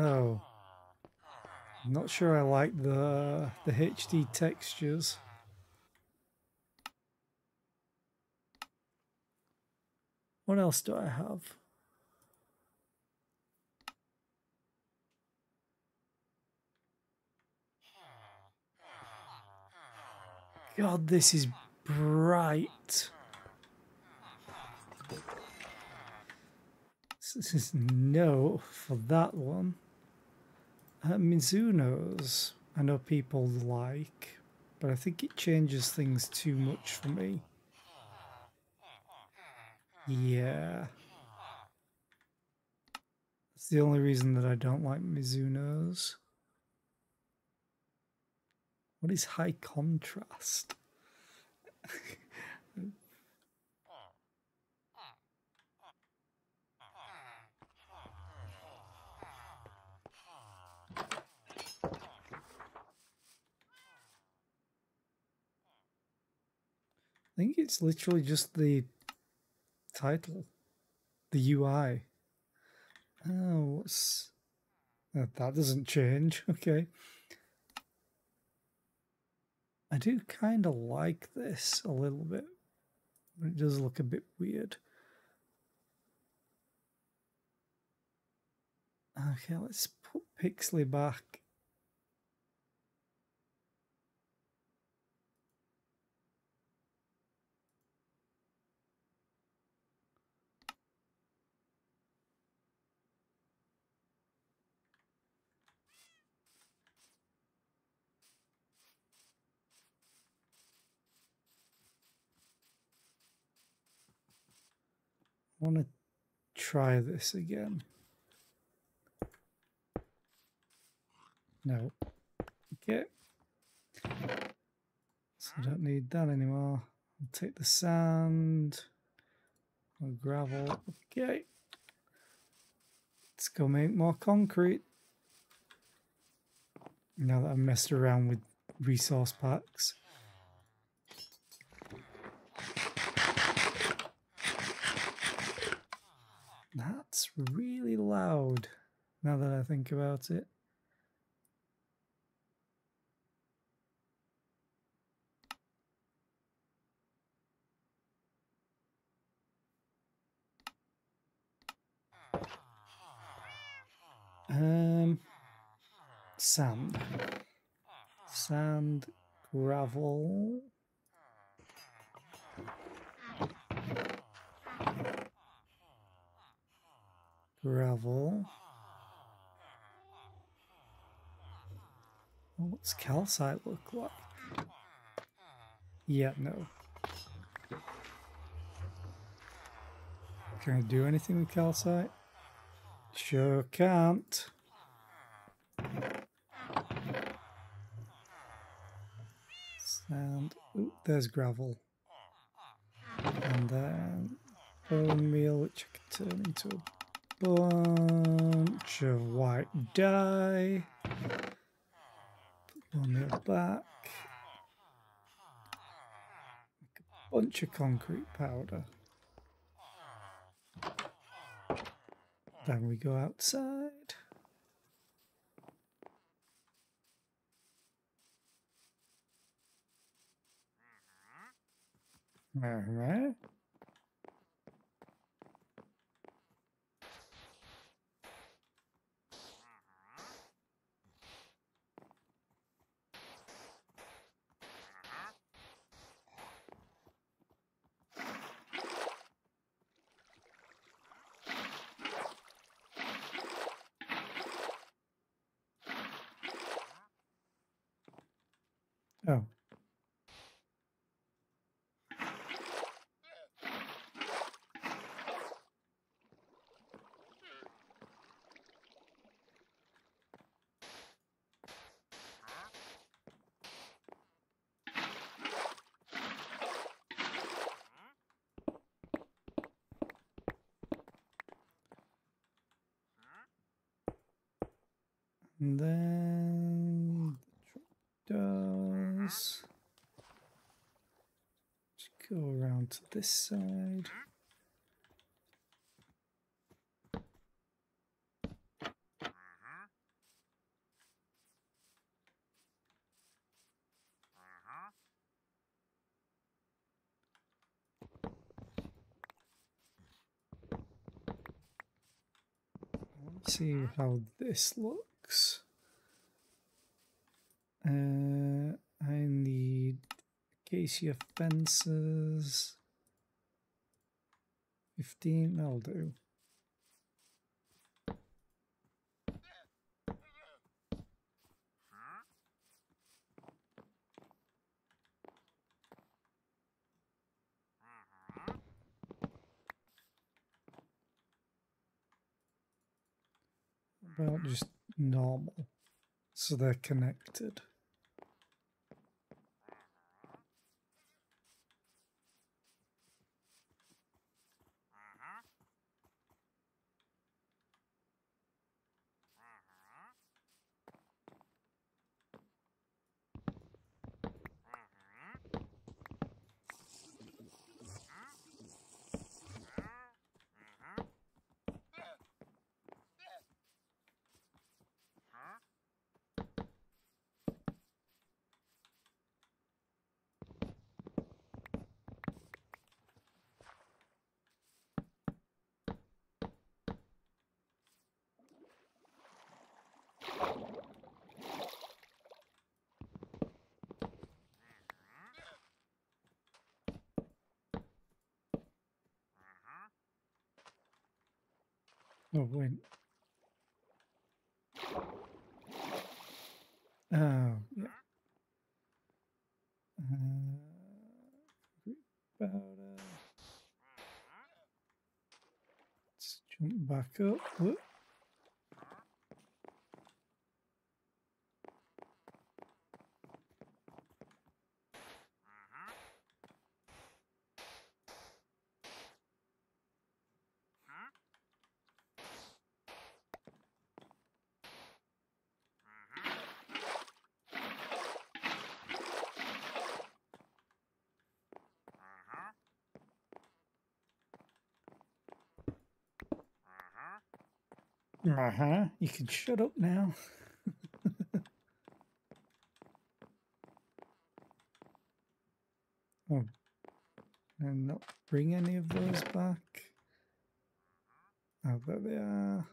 Oh. I'm not sure I like the the HD textures. What else do I have? God, this is bright. This is no for that one. Uh, Mizuno's, I know people like, but I think it changes things too much for me. Yeah. That's the only reason that I don't like Mizuno's. What is high contrast? *laughs* think it's literally just the title, the UI. Oh, what's that? That doesn't change. *laughs* Okay. I do kind of like this a little bit, but it does look a bit weird. Okay, let's put Pixley back. Want to try this again. No. Okay. So I don't need that anymore. I'll take the sand or gravel. Okay. Let's go make more concrete. Now that I've messed around with resource packs. That's really loud now that I think about it. Um, sand, sand, gravel. Gravel. What's calcite look like? Yeah, no. Can I do anything with calcite? Sure can't. Sand. Ooh, there's gravel. And then bone meal, which I can turn into a bunch of white dye. Put meal back. Make a bunch of concrete powder. Then we go outside. Alright. Oh. And then the does. Just go around to this side. See how this looks. Uh, acacia fences. 15, that'll do. About just normal, so they're connected. Back up. Whoop. Uh huh. You can shut up now. oh, and not bring any of those back. Oh, there they are.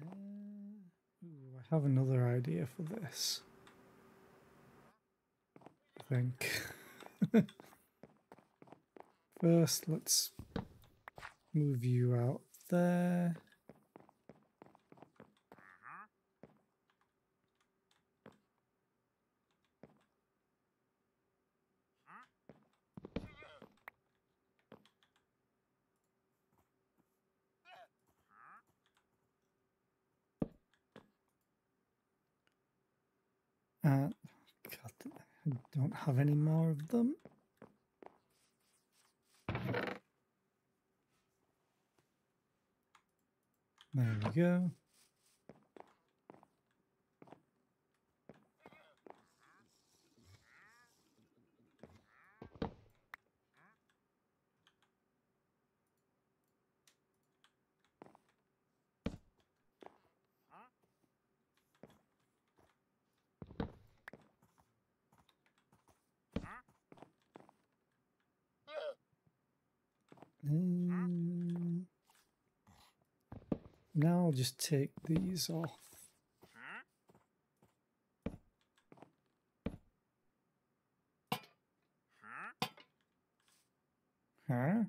Uh, ooh, I have another idea for this. I think. *laughs* First, let's move you out there. Uh, God, I don't have any more of them. There we go. Mm. Now I'll just take these off. Huh?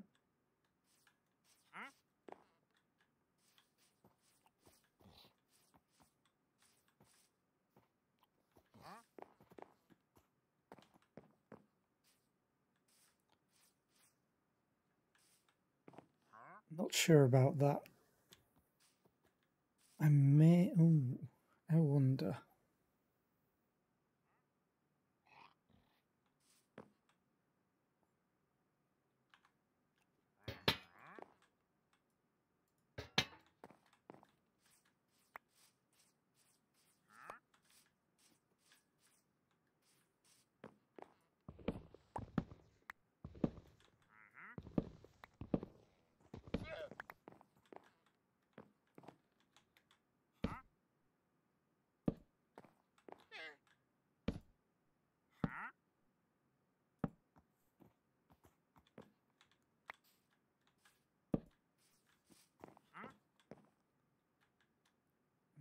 Not sure about that. I may. Oh, I wonder.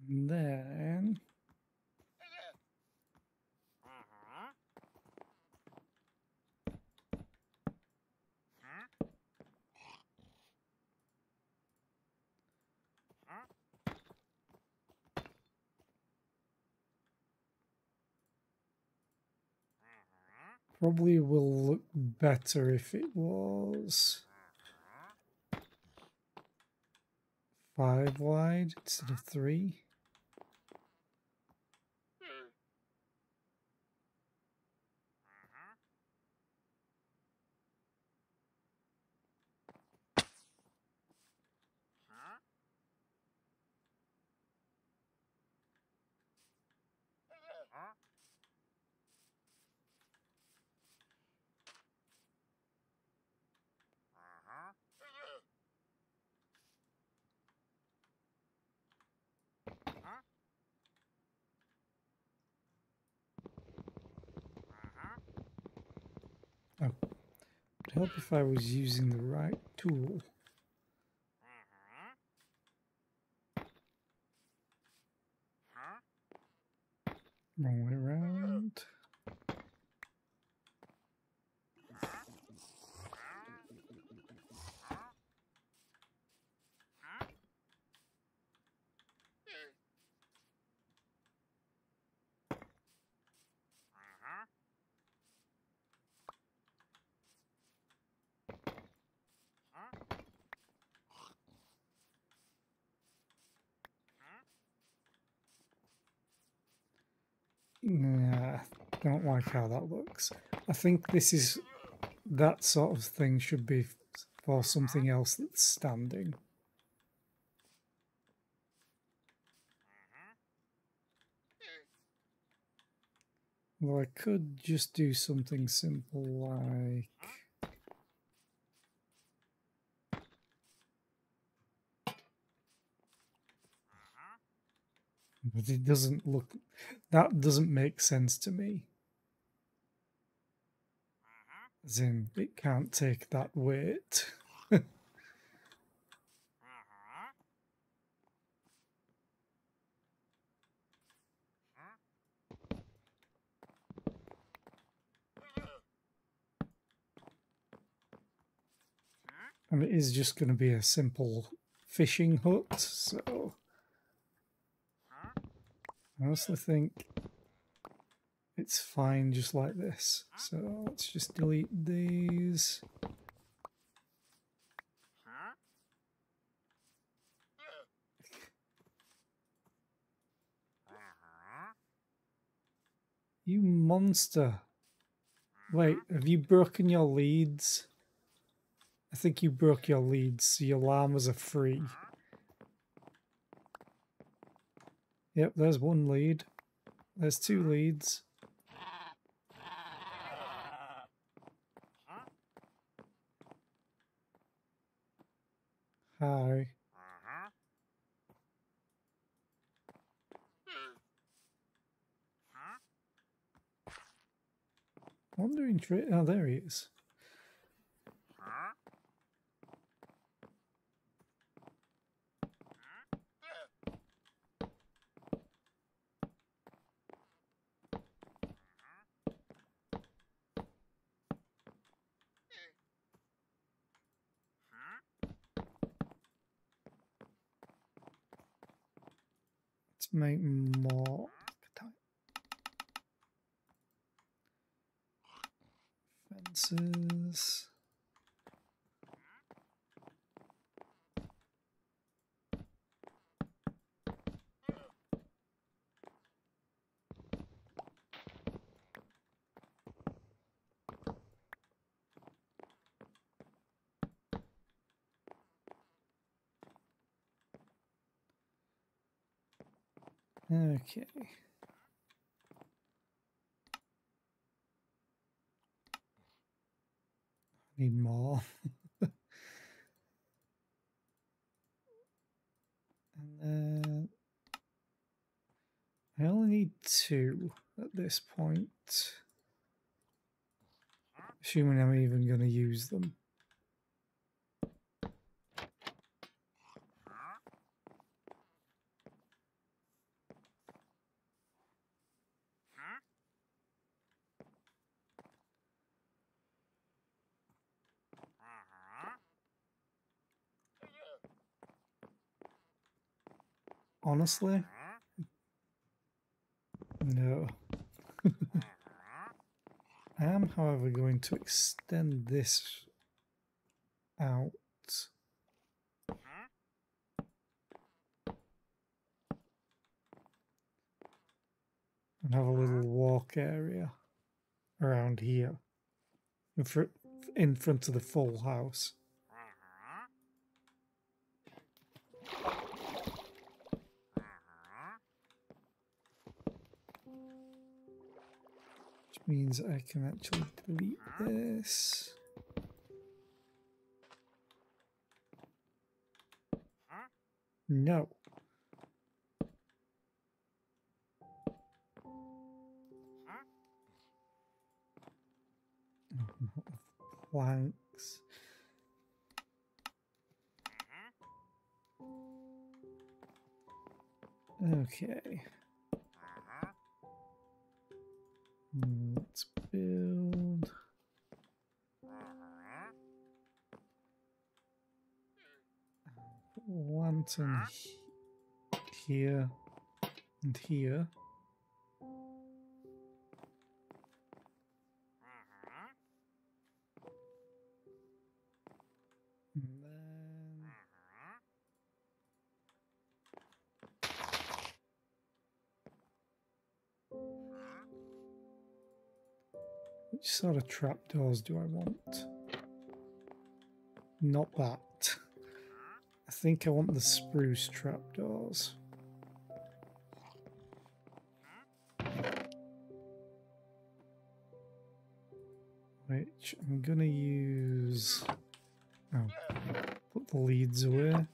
And then. Probably will look better if it was five wide instead of three. Help if I was using the right tool. Wrong way around. Nah, don't like how that looks. I think this is that sort of thing should be for something else that's standing. Well, I could just do something simple like... But it doesn't look... That doesn't make sense to me. As in, it can't take that weight. *laughs* and it is just going to be a simple fishing hut, so I honestly think it's fine just like this. So let's just delete these. You monster. Wait, have you broken your leads? I think you broke your leads, so your llamas are free. Yep, there's one lead. There's two leads. Hi. Mm-hmm. Wandering tree. Oh, there he is. Let's make more fences. Okay. I Need more. *laughs* and then I only need two at this point. Assuming I'm even going to use them. Honestly? No. *laughs* I am, however, going to extend this out. And have a little walk area around here in, fr in front of the full house. Means I can actually delete this. No. planks. Okay. Hmm, build. A lantern here and here. Sort of trapdoors do I want? Not that. I think I want the spruce trapdoors. Which I'm gonna use. Oh, put the leads away.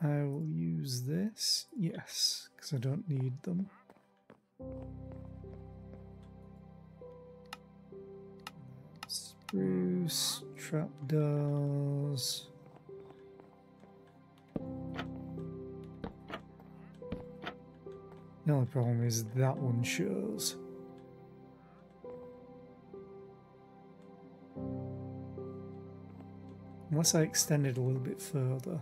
I will use this. Yes, because I don't need them. Spruce trapdoors. The only problem is that one shows. Unless I extend it a little bit further.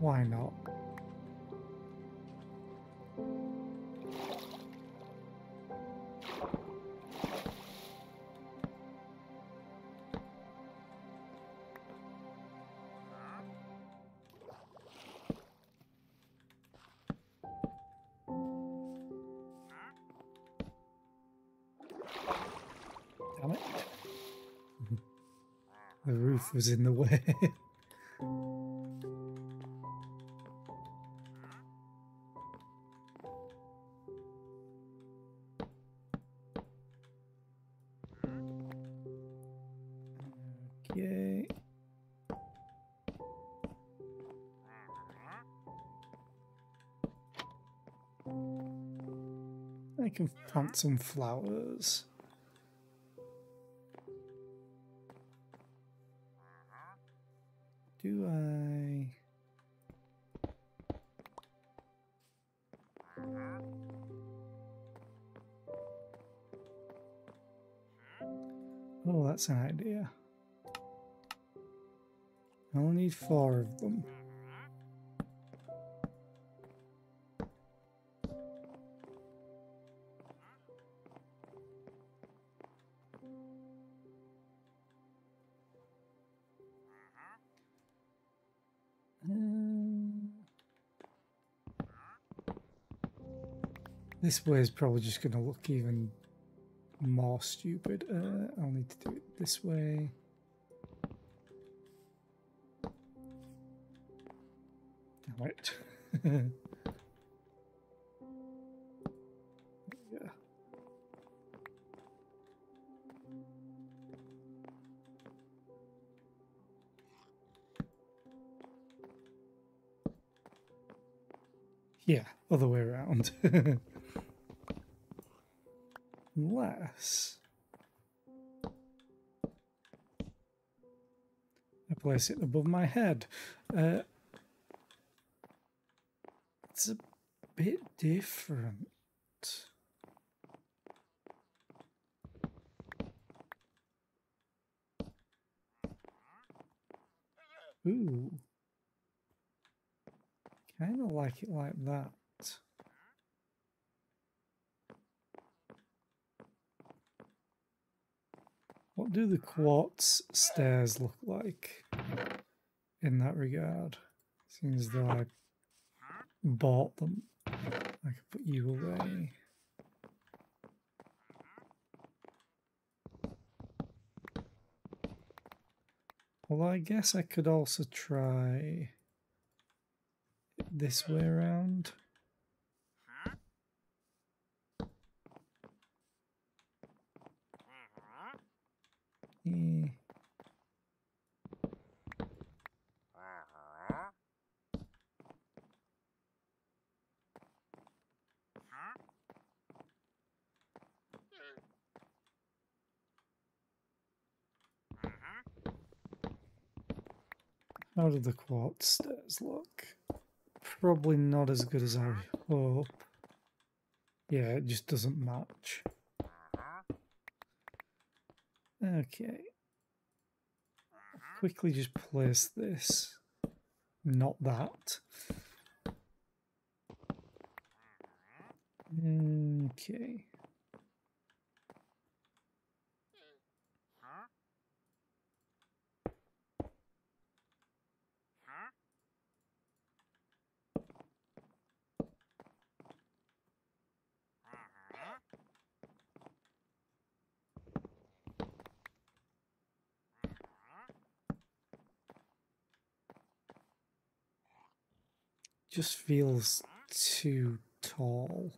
Why not? Was in the way. *laughs* okay. I can plant some flowers. Four of them. Um, this way is probably just going to look even more stupid. Uh, I'll need to do it this way. Yeah. Yeah, other way around. *laughs* Unless I place it above my head. Uh, it's a bit different. Ooh. Kind of like it like that. What do the quartz stairs look like in that regard? Seems though I bought them. I could put you away. Well, I guess I could also try this way around. Eh. Do the quartz stairs look? Probably not as good as I hope. Yeah, it just doesn't match. Okay. Quickly just place this. Not that. Okay. Just feels too tall.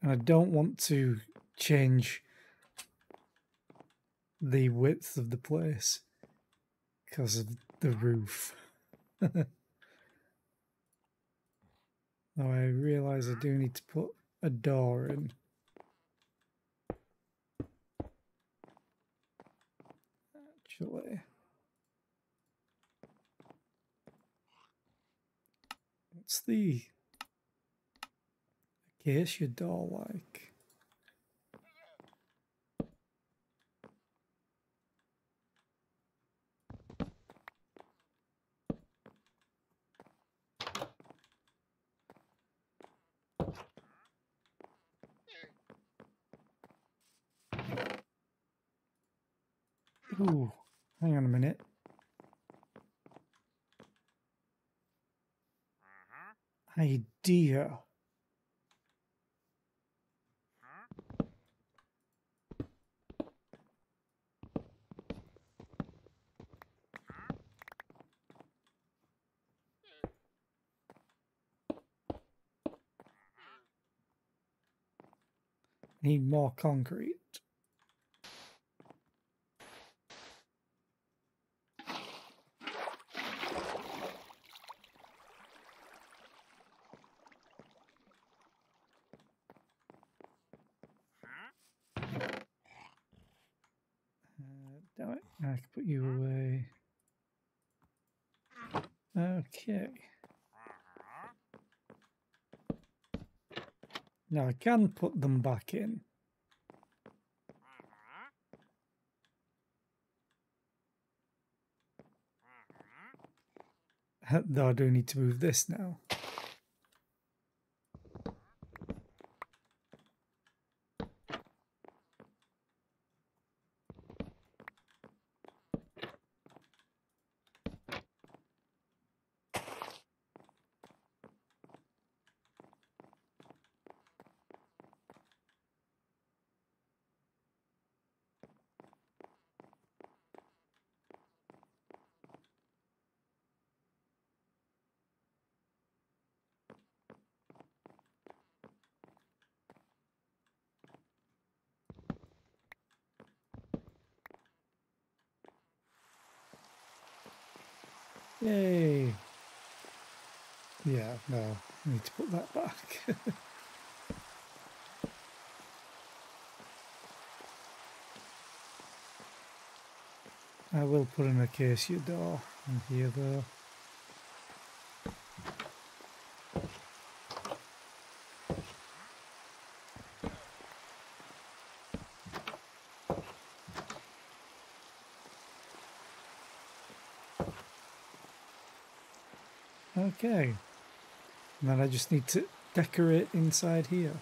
And I don't want to change the width of the place because of the roof. *laughs* Though I realise I do need to put a door in. Actually. What's the acacia door like? Ooh, hang on a minute. Idea. Need more concrete. Uh, damn it, I can put you away. Okay. Now I can put them back in. Though I do need to move this now. Yay! Yeah, no, I need to put that back. I in a acacia door in here though. Okay. And then I just need to decorate inside here.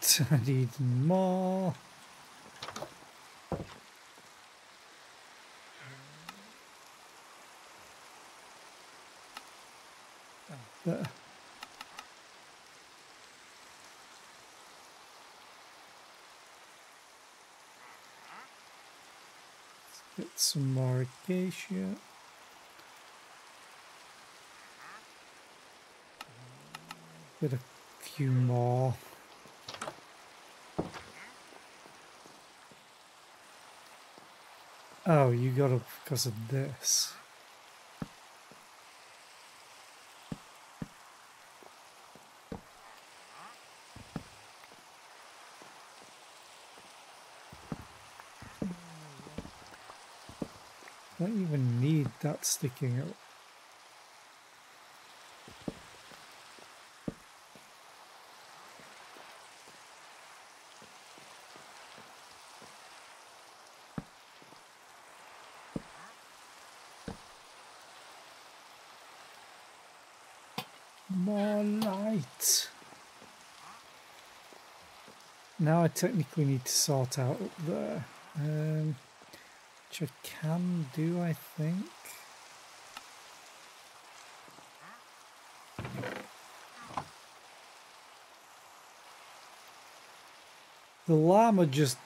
I need more. There. Get some more acacia. Get a few more. Oh, you got it because of this. I Don't even need that sticking out. More light. Now I technically need to sort out up there. Um, which I can do, I think. The llama just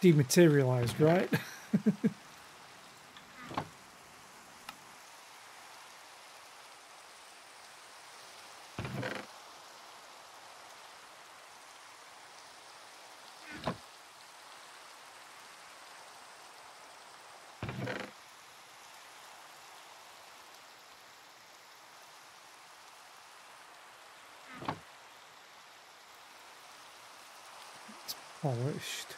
dematerialized, right? *laughs* polished.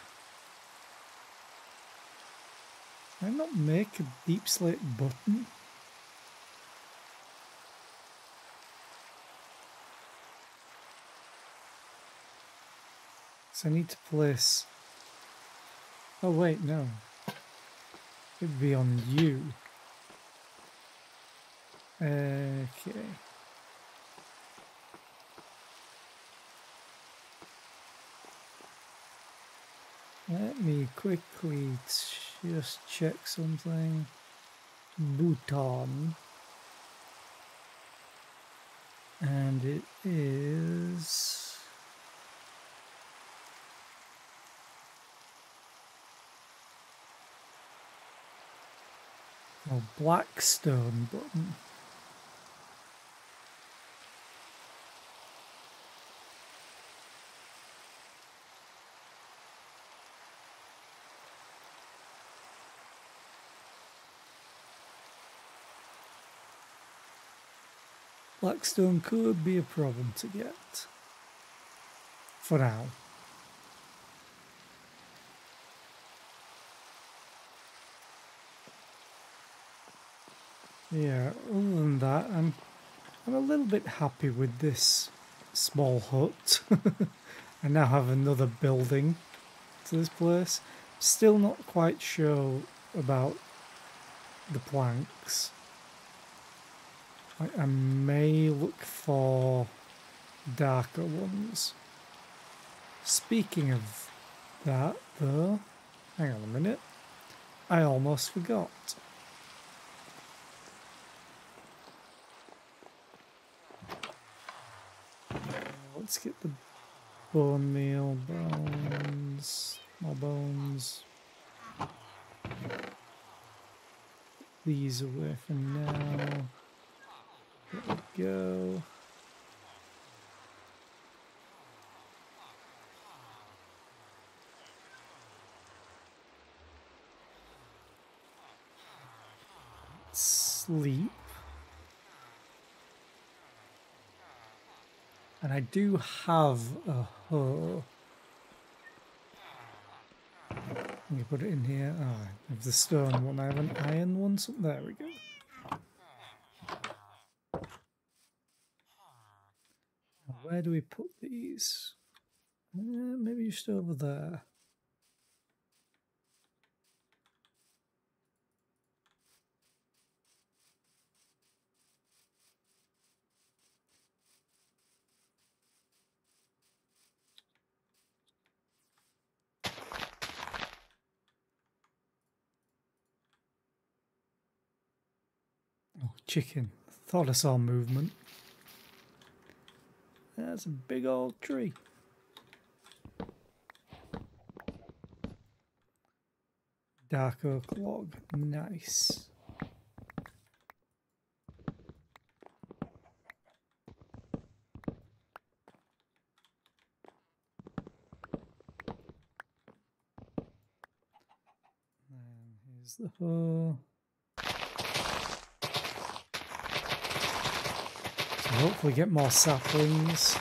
I not make a deep slate button? So I need to place... Oh wait, no. It'd be on you. Okay. Let me quickly just check something. Bhutan. And it is... Oh, Blackstone button. Blackstone could be a problem to get. For now. Yeah, other than that, I'm I'm a little bit happy with this small hut. *laughs* I now have another building to this place. Still not quite sure about the planks. I, may look for darker ones. Speaking of that, though, hang on a minute. I almost forgot. Let's get the bone meal, bones, more bones. These away for now. Go. Sleep. And I do have a hoe. Let me put it in here. Ah, I have the stone one. I have an iron one. So there we go. Where do we put these? Uh, maybe just over there. Oh, chicken. Thought I saw movement. That's a big old tree. Dark oak log. Nice. And here's the hole. Hopefully get more saplings.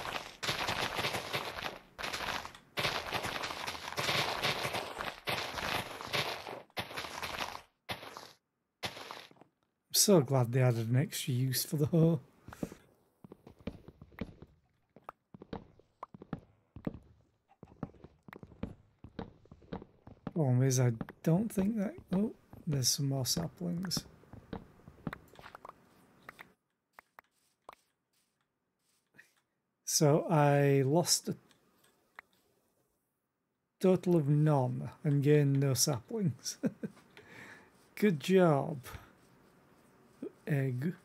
I'm so glad they added an extra use for the hoe. Problem is, I don't think that... Oh, there's some more saplings. So I lost a total of none and gained no saplings. *laughs* Good job egg.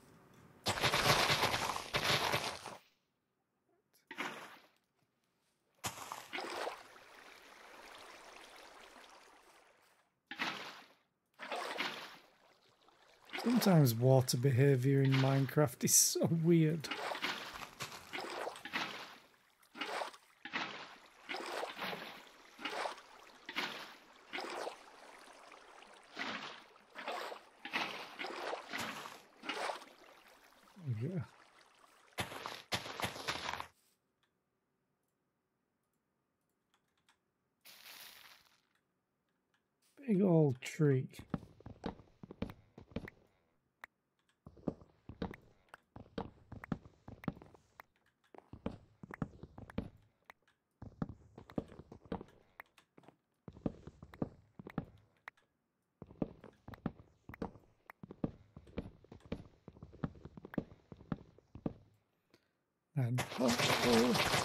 Sometimes water behavior in Minecraft is so weird. Big old tree. And oh, oh.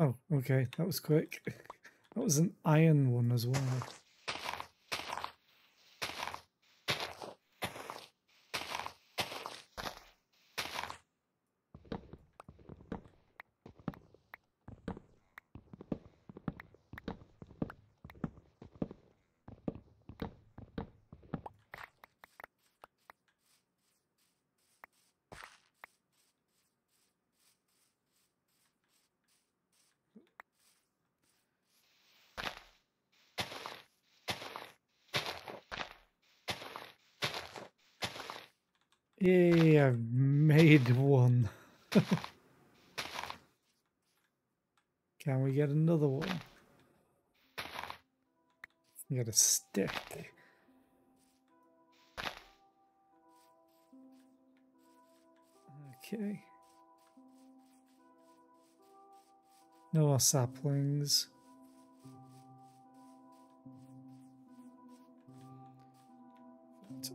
Oh, okay, that was quick. That was an iron one as well. Yay, I've made one. Get another one? We got a stick. Okay. No more saplings.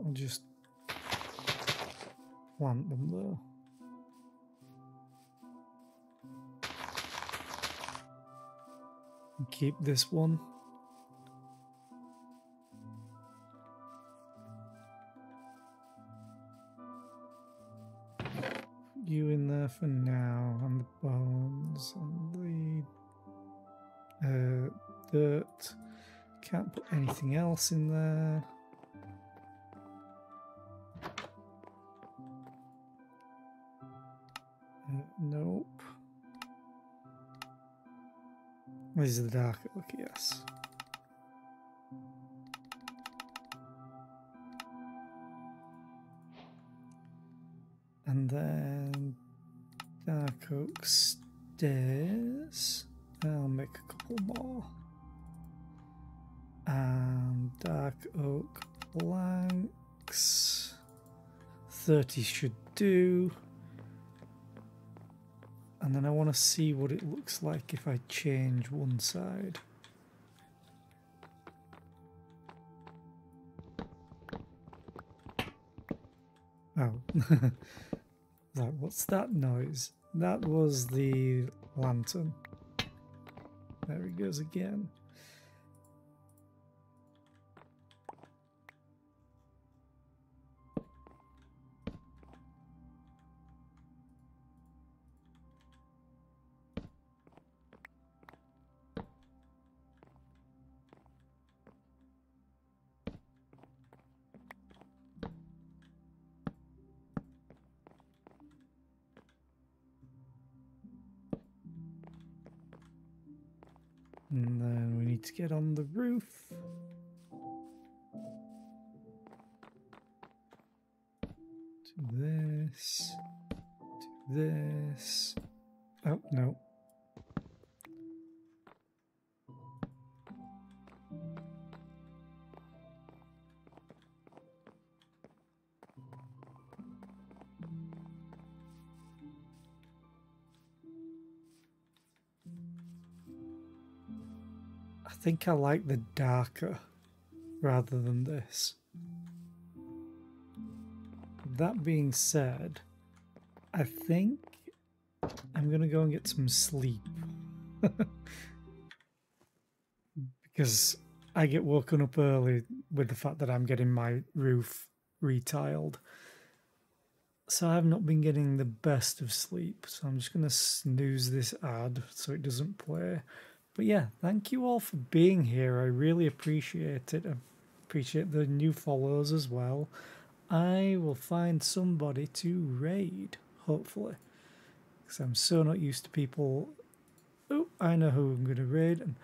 I'll just plant them though. Keep this one. You in there for now, and the bones, and the uh, dirt. Can't put anything else in there. These are the dark oak, yes. And then dark oak stairs. I'll make a couple more. And dark oak planks. 30 should do. And then I want to see what it looks like if I change one side. Oh. *laughs* like, what's that noise? That was the lantern. There he goes again. Get on the roof. To this. To this. Think I like the darker rather than this. That being said, I think I'm going to go and get some sleep. *laughs* because I get woken up early with the fact that I'm getting my roof retiled. So I've not been getting the best of sleep. So I'm just going to snooze this ad so it doesn't play. But yeah, thank you all for being here. I really appreciate it. I appreciate the new followers as well. I will find somebody to raid, hopefully. Because I'm so not used to people. Oh, I know who I'm going to raid. And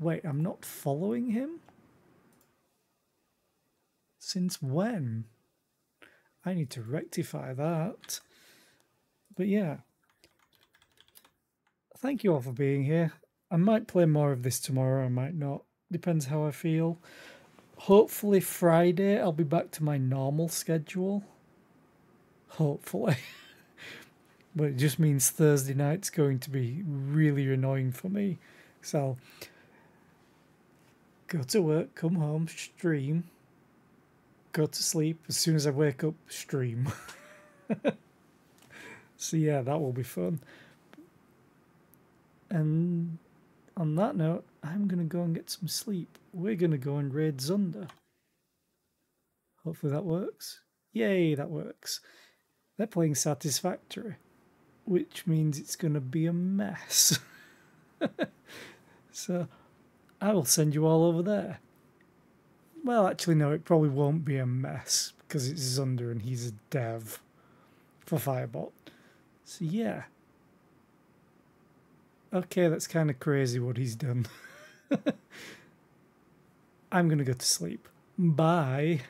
wait, I'm not following him? Since when? I need to rectify that. But yeah. Thank you all for being here. I might play more of this tomorrow, I might not. Depends how I feel. Hopefully Friday I'll be back to my normal schedule. Hopefully. *laughs* but it just means Thursday night's going to be really annoying for me. So go to work, come home, stream, go to sleep. As soon as I wake up, stream. *laughs* so yeah, that will be fun. And on that note, I'm going to go and get some sleep. We're going to go and raid Zunder. Hopefully that works. Yay, that works. They're playing Satisfactory, which means it's going to be a mess. *laughs* so I will send you all over there. Well, actually, no, it probably won't be a mess because it's Zunder and he's a dev for Firebot. So yeah. Okay, that's kind of crazy what he's done. *laughs* I'm going to go to sleep. Bye.